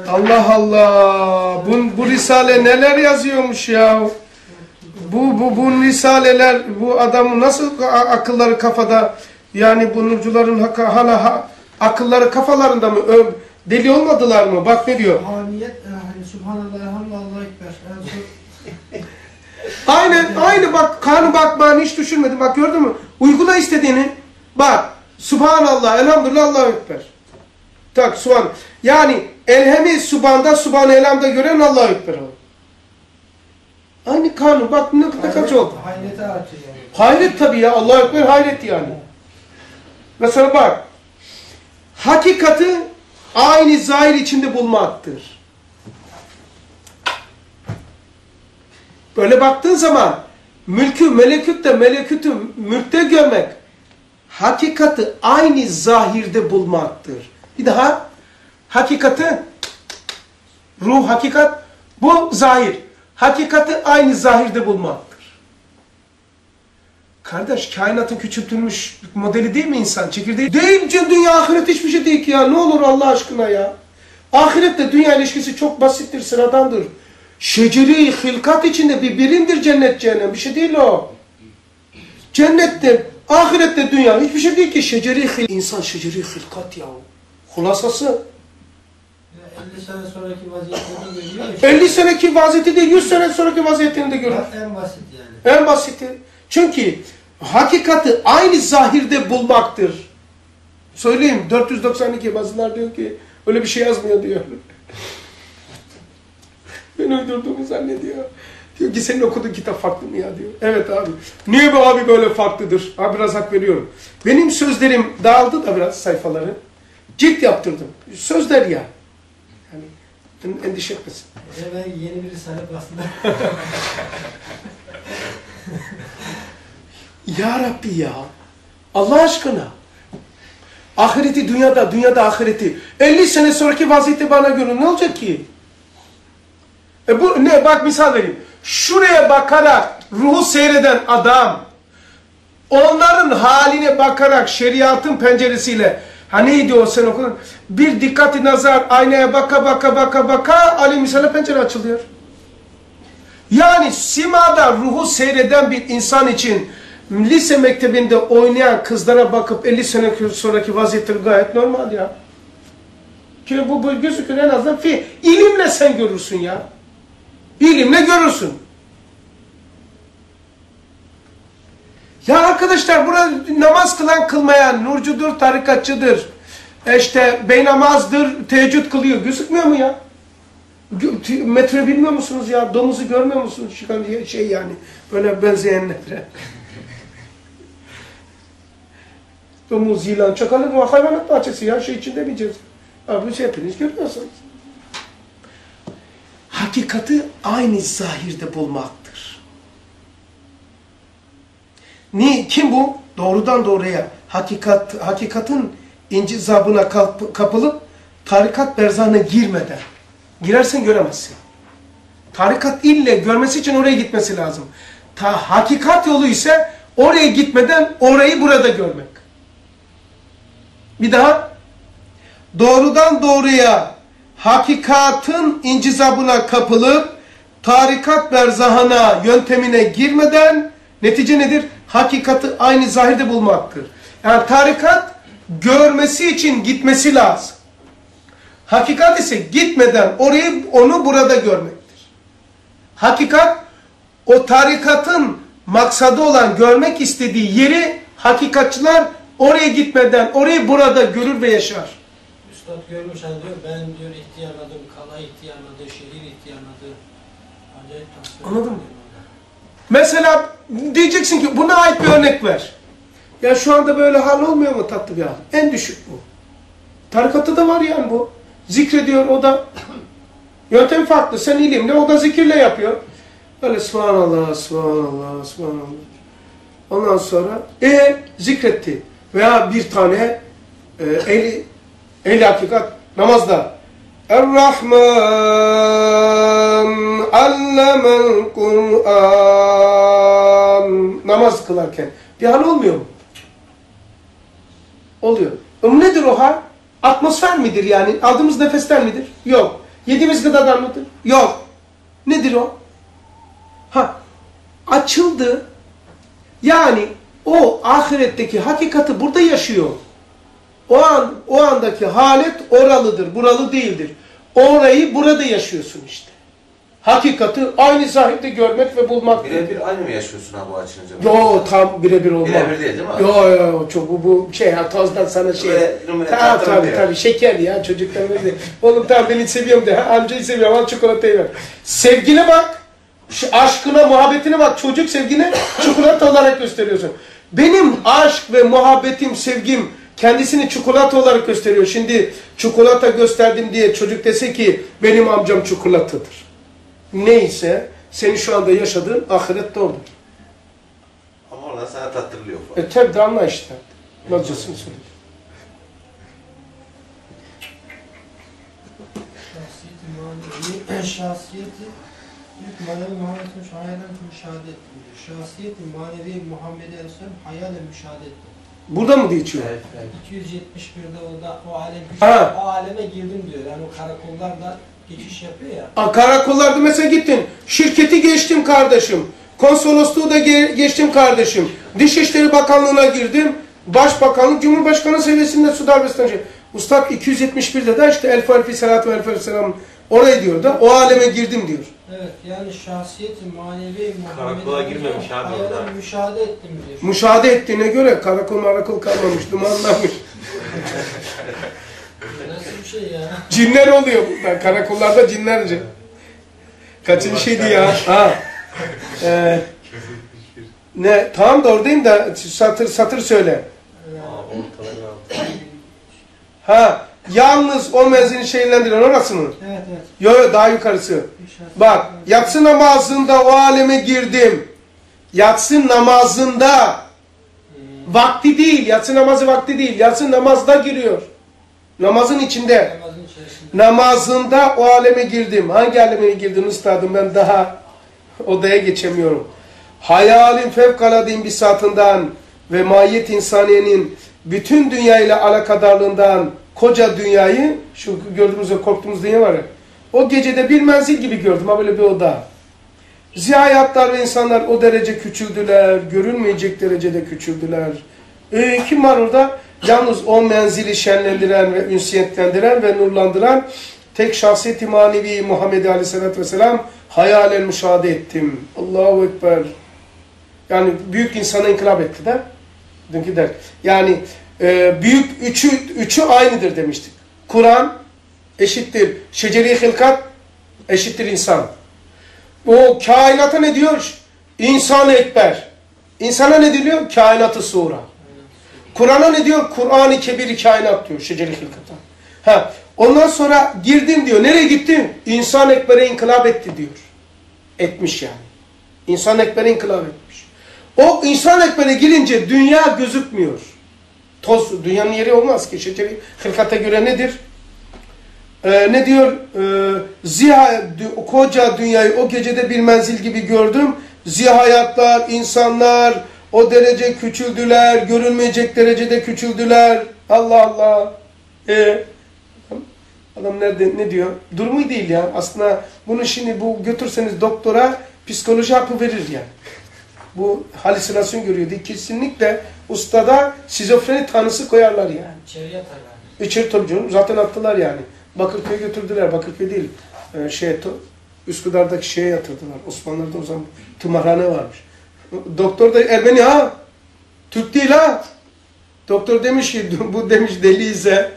Allah Allah. Bu, bu risale neler yazıyormuş ya. Bu, bu, bu risaleler, bu adamın nasıl akılları kafada, yani bu nurcuların haka- hala ha- akılları kafalarında mı? Ö- deli olmadılar mı? Bak ne diyor. Hamiyet, e, hani Subhanallah, Elhamdülillah, Ekber. Aynen, aynı bak, kanı bak ben hiç düşünmedim. Bak gördün mü? Uygula istediğini. Bak, Subhanallah, Elhamdülillah, Allahu Ekber. Tak, Subhan. Yani elhemi subhanda, subhanı elhamda gören Allahu Ekber olur. Aynı kanun. Bak ne kadar kaç oldu. Hayrete artıyor. Hayret tabii ya. Allahu Ekber hayret yani. Mesela bak. Hakikati aynı zahir içinde bulmaktır. Böyle baktığın zaman mülkü, melekütte, melekütü mülkte görmek hakikati aynı zahirde bulmaktır. Bir daha hakikati ruh hakikat bu zahir. Hakikati aynı zahirde bulmaktır. Kardeş kainatın küçültülmüş modeli değil mi insan? Çekirdeği değil ki dünya ahiret hiçbir şey değil ki ya. Ne olur Allah aşkına ya. Ahirette dünya ilişkisi çok basittir, sıradandır. Şeceri, hilkat içinde bir birimdir cennet cehennem. Bir şey değil o. Cennette, ahirette dünya hiçbir şey değil ki şeceri hil. İnsan şeceri hilkat ya. Hulasası. Ya 50 sene sonraki vaziyetlerini görüyor ya. 50 seneki vaziyeti değil 100 sene sonraki vaziyetini de görür. En basit yani. En basiti. Çünkü hakikati aynı zahirde bulmaktır. Söyleyeyim 492 bazılar diyor ki öyle bir şey yazmıyor diyor. ben uydurduğumu zannediyor. Diyor ki senin okuduğun kitap farklı mı ya diyor. Evet abi. Niye bu abi böyle farklıdır? Abi biraz hak veriyorum. Benim sözlerim dağıldı da biraz sayfaları. Cilt yaptırdım. Sözler ya. Endişe etmesin. Ben yeni bir risale bastım. Ya Rabbi ya. Allah aşkına. Ahireti dünyada, dünyada ahireti. 50 sene sonraki vaziyeti bana göre ne olacak ki? E bu ne? Bak misal vereyim. Şuraya bakarak ruhu seyreden adam, onların haline bakarak şeriatın penceresiyle, ha neydi o sen okudun? Bir dikkati nazar aynaya baka baka baka baka aleyhisselam pencere açılıyor. Yani simada ruhu seyreden bir insan için lise mektebinde oynayan kızlara bakıp 50 sene sonraki vaziyetleri gayet normal ya. Ki bu, bu gözükür en azından fi. İlimle sen görürsün ya. İlimle görürsün. Ya arkadaşlar burada namaz kılan kılmayan, nurcudur, tarikatçıdır. E İşte beynamazdır, teheccüd kılıyor. Gözükmüyor mu ya? Metre bilmiyor musunuz ya? Domuzu görmüyor musunuz? Çıkan şey yani. Böyle benzeyenlere. Domuz, yılan, çakalı bu hayvanat bahçesi ya. Şey içinde ceza? Abi şey hepiniz görüyorsunuz. Hakikati aynı zahirde bulmaktır. Ni, kim bu? Doğrudan doğruya hakikat, hakikatin incizabına kap, kapılıp tarikat berzahına girmeden. Girersen göremezsin. Tarikat ille görmesi için oraya gitmesi lazım. Ta hakikat yolu ise oraya gitmeden orayı burada görmek. Bir daha. Doğrudan doğruya hakikatın incizabına kapılıp tarikat berzahına yöntemine girmeden netice nedir? Hakikati aynı zahirde bulmaktır. Yani tarikat görmesi için gitmesi lazım. Hakikat ise gitmeden orayı onu burada görmektir. Hakikat o tarikatın maksadı olan görmek istediği yeri hakikatçılar oraya gitmeden orayı burada görür ve yaşar. Üstad görmüş hani diyor ben diyor ihtiyarladım, kala ihtiyarladı, şehir ihtiyarladı. Acayip. Anladın mı? Mesela diyeceksin ki buna ait bir örnek ver. Ya şu anda böyle hal olmuyor mu tatlı bir hal? En düşük bu. Tarikatta da var yani bu. Zikrediyor o da. Yöntem farklı. Sen ilimle o da zikirle yapıyor. Öyle subhanallah, subhanallah, subhanallah. Ondan sonra e zikretti. Veya bir tane e, eli, eli hakikat namazda. Er-Rahman allemel Kur'an namaz kılarken bir hal olmuyor mu? Oluyor. Ama nedir o hal? Atmosfer midir yani? Aldığımız nefesten midir? Yok. Yediğimiz gıdadan mıdır? Yok. Nedir o? Ha, açıldı. Yani o ahiretteki hakikati burada yaşıyor. O an o andaki halet oralıdır, buralı değildir. Orayı burada yaşıyorsun işte. Hakikati aynı zahirde görmek ve bulmak. Birebir aynı mı yaşıyorsun abi bu açınca? Yo tam birebir olmaz. Birebir değil değil mi? Yo yo çok bu, bu şey ya tozdan sana şey. Numune Tabii tabii diyor. şeker ya çocuklar böyle. Oğlum tamam beni seviyorum de. Ha, amcayı seviyorum al çikolatayı ver. Sevgine bak. Şu aşkına, muhabbetine bak. Çocuk sevgine çikolata olarak gösteriyorsun. Benim aşk ve muhabbetim, sevgim kendisini çikolata olarak gösteriyor. Şimdi çikolata gösterdim diye çocuk dese ki benim amcam çikolatadır. Neyse senin şu anda yaşadığın ahirette odur. Ama oradan sana tattırılıyor falan. E tabi de anla işte. Nazcasını söyle. Şahsiyeti manevi, şahsiyeti ilk manevi Muhammed'in şahiden müşahede ettim diyor. Şahsiyeti manevi Muhammed'e Aleyhisselam hayalen müşahede ettim. Burada mı geçiyor? 271'de o da o alem Ha. o aleme girdim diyor. Yani o karakollar da geçiş yapıyor ya. A, Karakollarda mesela gittin. Şirketi geçtim kardeşim. Konsolosluğu da ge- geçtim kardeşim. Dışişleri Bakanlığı'na girdim. Başbakanlık, Cumhurbaşkanı seviyesinde su darbesinden şey. Ustad 271'de de işte El Farifi Selatü El Farifi Selam orayı diyor da o aleme girdim diyor. Evet yani şahsiyeti manevi Karakola girmemiş abi orada. müşahede ettim diyor. Müşahede ettiğine göre karakol marakol kalmamış, dumanlanmış. Şey ya? Cinler oluyor bunlar. Karakollarda cinlerce. Kaçıncı şeydi ya? Ha. Ee, ne? Tamam da oradayım da satır satır söyle. Ha. Yalnız o menzilin şeylendiren orası mı? Evet evet. Yo yo daha yukarısı. Bak yatsı namazında o aleme girdim. Yatsı namazında Hmm, vakti değil. Yatsı namazı vakti değil. Yatsı namazda giriyor. Namazın içinde. namazın içerisinde. Namazında o aleme girdim. Hangi aleme girdin üstadım ben daha odaya geçemiyorum. Hayalin fevkalade bir saatından ve mahiyet insaniyenin bütün dünya ile alakadarlığından koca dünyayı, şu gördüğümüz o korktuğumuz dünya var ya, o gecede bir menzil gibi gördüm ha böyle bir oda. Ziyayatlar ve insanlar o derece küçüldüler, görülmeyecek derecede küçüldüler. Ee, kim var orada? Yalnız o menzili şenlendiren ve ünsiyetlendiren ve nurlandıran tek şahsiyeti manevi Muhammed Aleyhisselatü Vesselam hayalen müşahede ettim. Allahu Ekber. Yani büyük insana inkılap etti de. Dünkü der. Yani e, büyük üçü, üçü aynıdır demiştik. Kur'an eşittir. Şeceri hilkat eşittir insan. O kainata ne diyor? İnsan ekber. İnsana ne diyor? Kainatı sura. Kur'an'a ne diyor? Kur'an-ı Kebir kainat diyor şeceri hilkata. Ha, ondan sonra girdim diyor. Nereye gitti? İnsan ekbere inkılap etti diyor. Etmiş yani. İnsan ekbere inkılap etmiş. O insan ekbere girince dünya gözükmüyor. Toz, dünyanın yeri olmaz ki. Şeceri hilkata göre nedir? Ee, ne diyor? Ee, ziya, koca dünyayı o gecede bir menzil gibi gördüm. Zihayatlar, insanlar o derece küçüldüler, görülmeyecek derecede küçüldüler. Allah Allah. Ee, adam nerede ne diyor? Durumu değil ya. Aslında bunu şimdi bu götürseniz doktora psikoloji hapı verir yani. Bu halüsinasyon görüyordu. Kesinlikle ustada şizofreni tanısı koyarlar yani. İçeriye atarlar. İçeri tabii canım zaten attılar yani. Bakırköy götürdüler. Bakırköy değil. Ee, şey, Üsküdar'daki şeye yatırdılar. Osmanlılar'da o zaman tımarhane varmış. Doktor da Ermeni ha. Türk değil ha. Doktor demiş ki bu demiş deliyse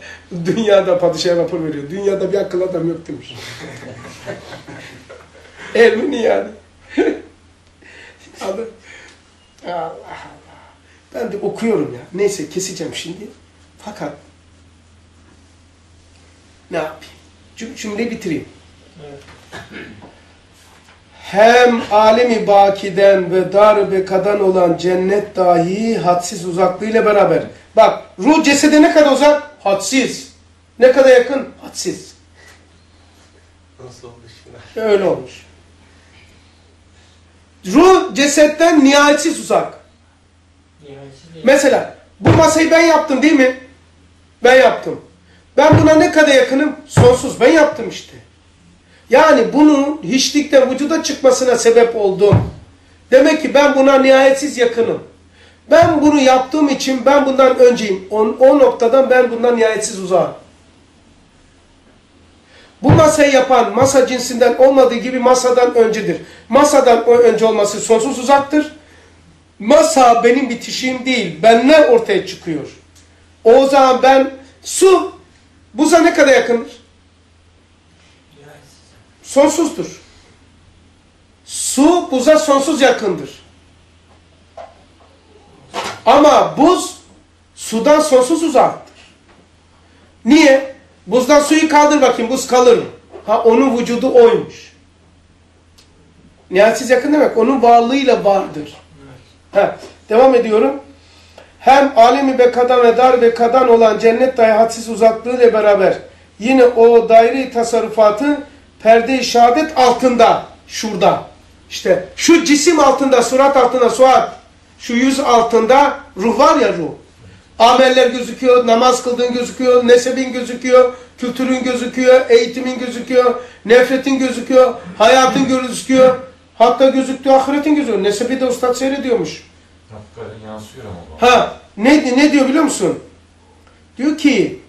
dünyada padişaha rapor veriyor. Dünyada bir akıl adam yok demiş. Ermeni yani. Adam. Allah Allah. Ben de okuyorum ya. Neyse keseceğim şimdi. Fakat ne yapayım? Cüm- Cümleyi bitireyim. Evet. Hem alemi bakiden ve dar bekadan olan cennet dahi hadsiz uzaklığıyla beraber. Bak ruh cesede ne kadar uzak? Hadsiz. Ne kadar yakın? Hadsiz. Nasıl şimdi? Öyle olmuş. Ruh cesetten nihayetsiz uzak. Nihayetsiz. Mesela bu masayı ben yaptım değil mi? Ben yaptım. Ben buna ne kadar yakınım? Sonsuz. Ben yaptım işte. Yani bunun hiçlikten vücuda çıkmasına sebep oldum. Demek ki ben buna nihayetsiz yakınım. Ben bunu yaptığım için ben bundan önceyim. O, o noktadan ben bundan nihayetsiz uzağım. Bu masayı yapan masa cinsinden olmadığı gibi masadan öncedir. Masadan önce olması sonsuz uzaktır. Masa benim bitişim değil. Benden ortaya çıkıyor. O zaman ben su buza ne kadar yakındır? Sonsuzdur. Su buza sonsuz yakındır. Ama buz sudan sonsuz uzaktır. Niye? Buzdan suyu kaldır bakayım buz kalır? Ha onun vücudu oymuş. Nihayetsiz yakın demek onun varlığıyla vardır. Ha, devam ediyorum. Hem alemi bekadan ve dar bekadan olan cennet dahi hadsiz uzaklığıyla beraber yine o daire tasarrufatı perde-i şehadet altında şurada işte şu cisim altında surat altında suat şu yüz altında ruh var ya ruh ameller gözüküyor namaz kıldığın gözüküyor nesebin gözüküyor kültürün gözüküyor eğitimin gözüküyor nefretin gözüküyor hayatın gözüküyor Hatta gözüktüğü ahiretin gözü. Nesebi de ustad seyrediyormuş. Hakikaten yansıyor ama. Ha ne, ne diyor biliyor musun? Diyor ki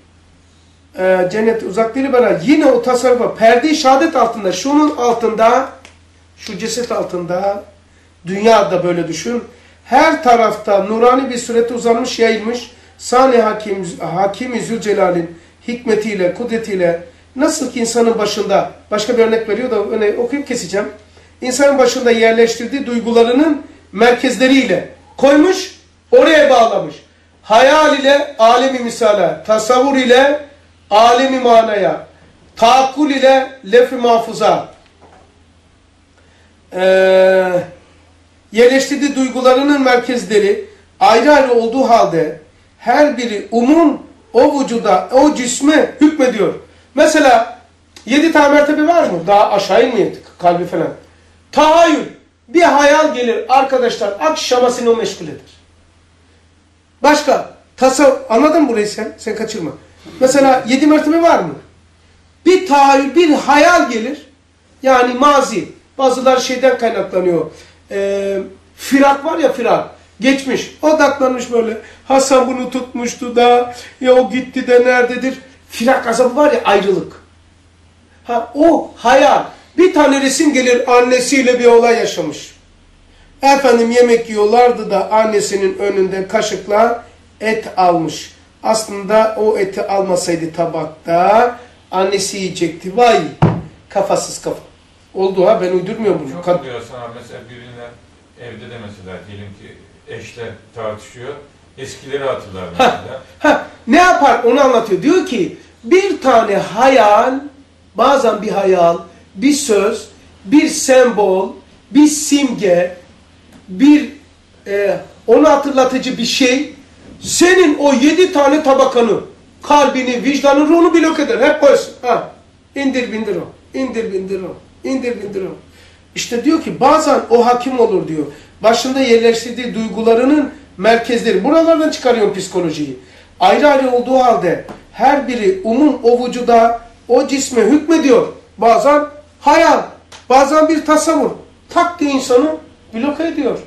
e, cennet uzak değil bana. Yine o tasarrufa perde-i şehadet altında şunun altında şu ceset altında. Dünyada böyle düşün. Her tarafta nurani bir surette uzanmış yayılmış. Sani hakim, hakimi Zülcelal'in hikmetiyle kudretiyle nasıl ki insanın başında başka bir örnek veriyor da öne okuyup keseceğim. İnsanın başında yerleştirdiği duygularının merkezleriyle koymuş oraya bağlamış. Hayal ile alemi misale tasavvur ile alemi manaya taakkul ile lef-i mahfuza ee, yerleştirdiği duygularının merkezleri ayrı ayrı olduğu halde her biri umum o vücuda, o cisme hükmediyor. Mesela yedi tane mertebe var mı? Daha aşağı inmeyedik kalbi falan. Tahayyül. Bir hayal gelir arkadaşlar akşama seni o meşgul eder. Başka? Tasav anladın mı burayı sen? Sen kaçırma. Mesela yedi mertebe var mı? Bir tahayyül, bir hayal gelir. Yani mazi. Bazıları şeyden kaynaklanıyor. Ee, firak var ya firak. Geçmiş. Odaklanmış böyle. Hasan bunu tutmuştu da ya o gitti de nerededir? Firak azabı var ya ayrılık. Ha o hayal. Bir tane resim gelir annesiyle bir olay yaşamış. Efendim yemek yiyorlardı da annesinin önünde kaşıkla et almış. Aslında o eti almasaydı tabakta annesi yiyecekti. Vay kafasız kafa. Oldu ha ben uydurmuyorum bunu. Çok oluyor sana mesela birine evde de mesela diyelim ki eşler tartışıyor. Eskileri hatırlar mesela. Ha, ne yapar onu anlatıyor. Diyor ki bir tane hayal, bazen bir hayal, bir söz, bir sembol, bir simge, bir e, onu hatırlatıcı bir şey senin o yedi tane tabakanı, kalbini, vicdanını, ruhunu blok eder. Hep koysun. Ha, indir bindir o. İndir bindir o. İndir bindir o. İşte diyor ki bazen o hakim olur diyor. Başında yerleştirdiği duygularının merkezleri. Buralardan çıkarıyorum psikolojiyi. Ayrı ayrı olduğu halde her biri umum o vücuda, o cisme hükmediyor. Bazen hayal, bazen bir tasavvur. Tak diye insanı bloke ediyor.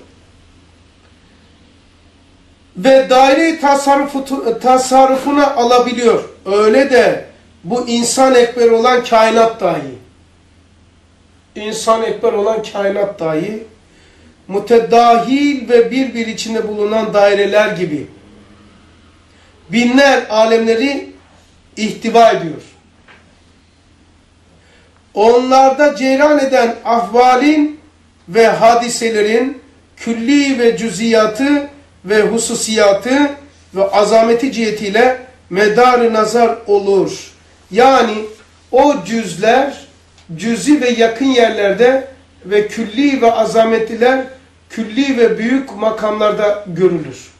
Ve daire tasarrufu, tasarrufuna alabiliyor. Öyle de bu insan ekber olan kainat dahi. İnsan ekber olan kainat dahi mütedahil ve birbir içinde bulunan daireler gibi binler alemleri ihtiva ediyor. Onlarda ceyran eden ahvalin ve hadiselerin külli ve cüziyatı ve hususiyatı ve azameti cihetiyle medar nazar olur. Yani o cüzler cüzi ve yakın yerlerde ve külli ve azametliler külli ve büyük makamlarda görülür.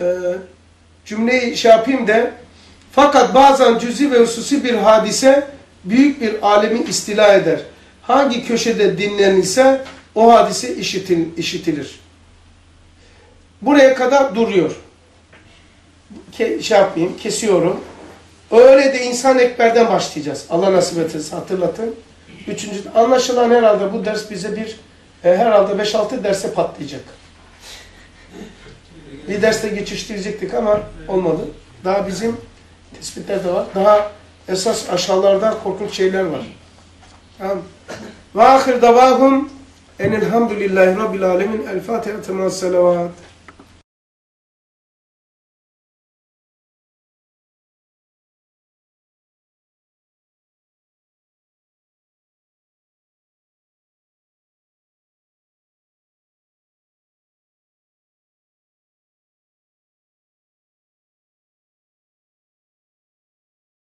Ee, cümleyi şey yapayım da fakat bazen cüzi ve hususi bir hadise büyük bir alemi istila eder. Hangi köşede dinlenirse o hadise işitil, işitilir. Buraya kadar duruyor. Ke, şey yapmayayım, kesiyorum. Öyle de insan ekberden başlayacağız. Allah nasip etse hatırlatın. Üçüncü, anlaşılan herhalde bu ders bize bir, e, herhalde 5-6 derse patlayacak. Bir derste geçiştirecektik ama olmadı. Daha bizim tespitler de var. Daha esas aşağılarda korkunç şeyler var. Tamam. Ve ahir davahum enelhamdülillahi rabbil alemin. El Fatiha temas salavat.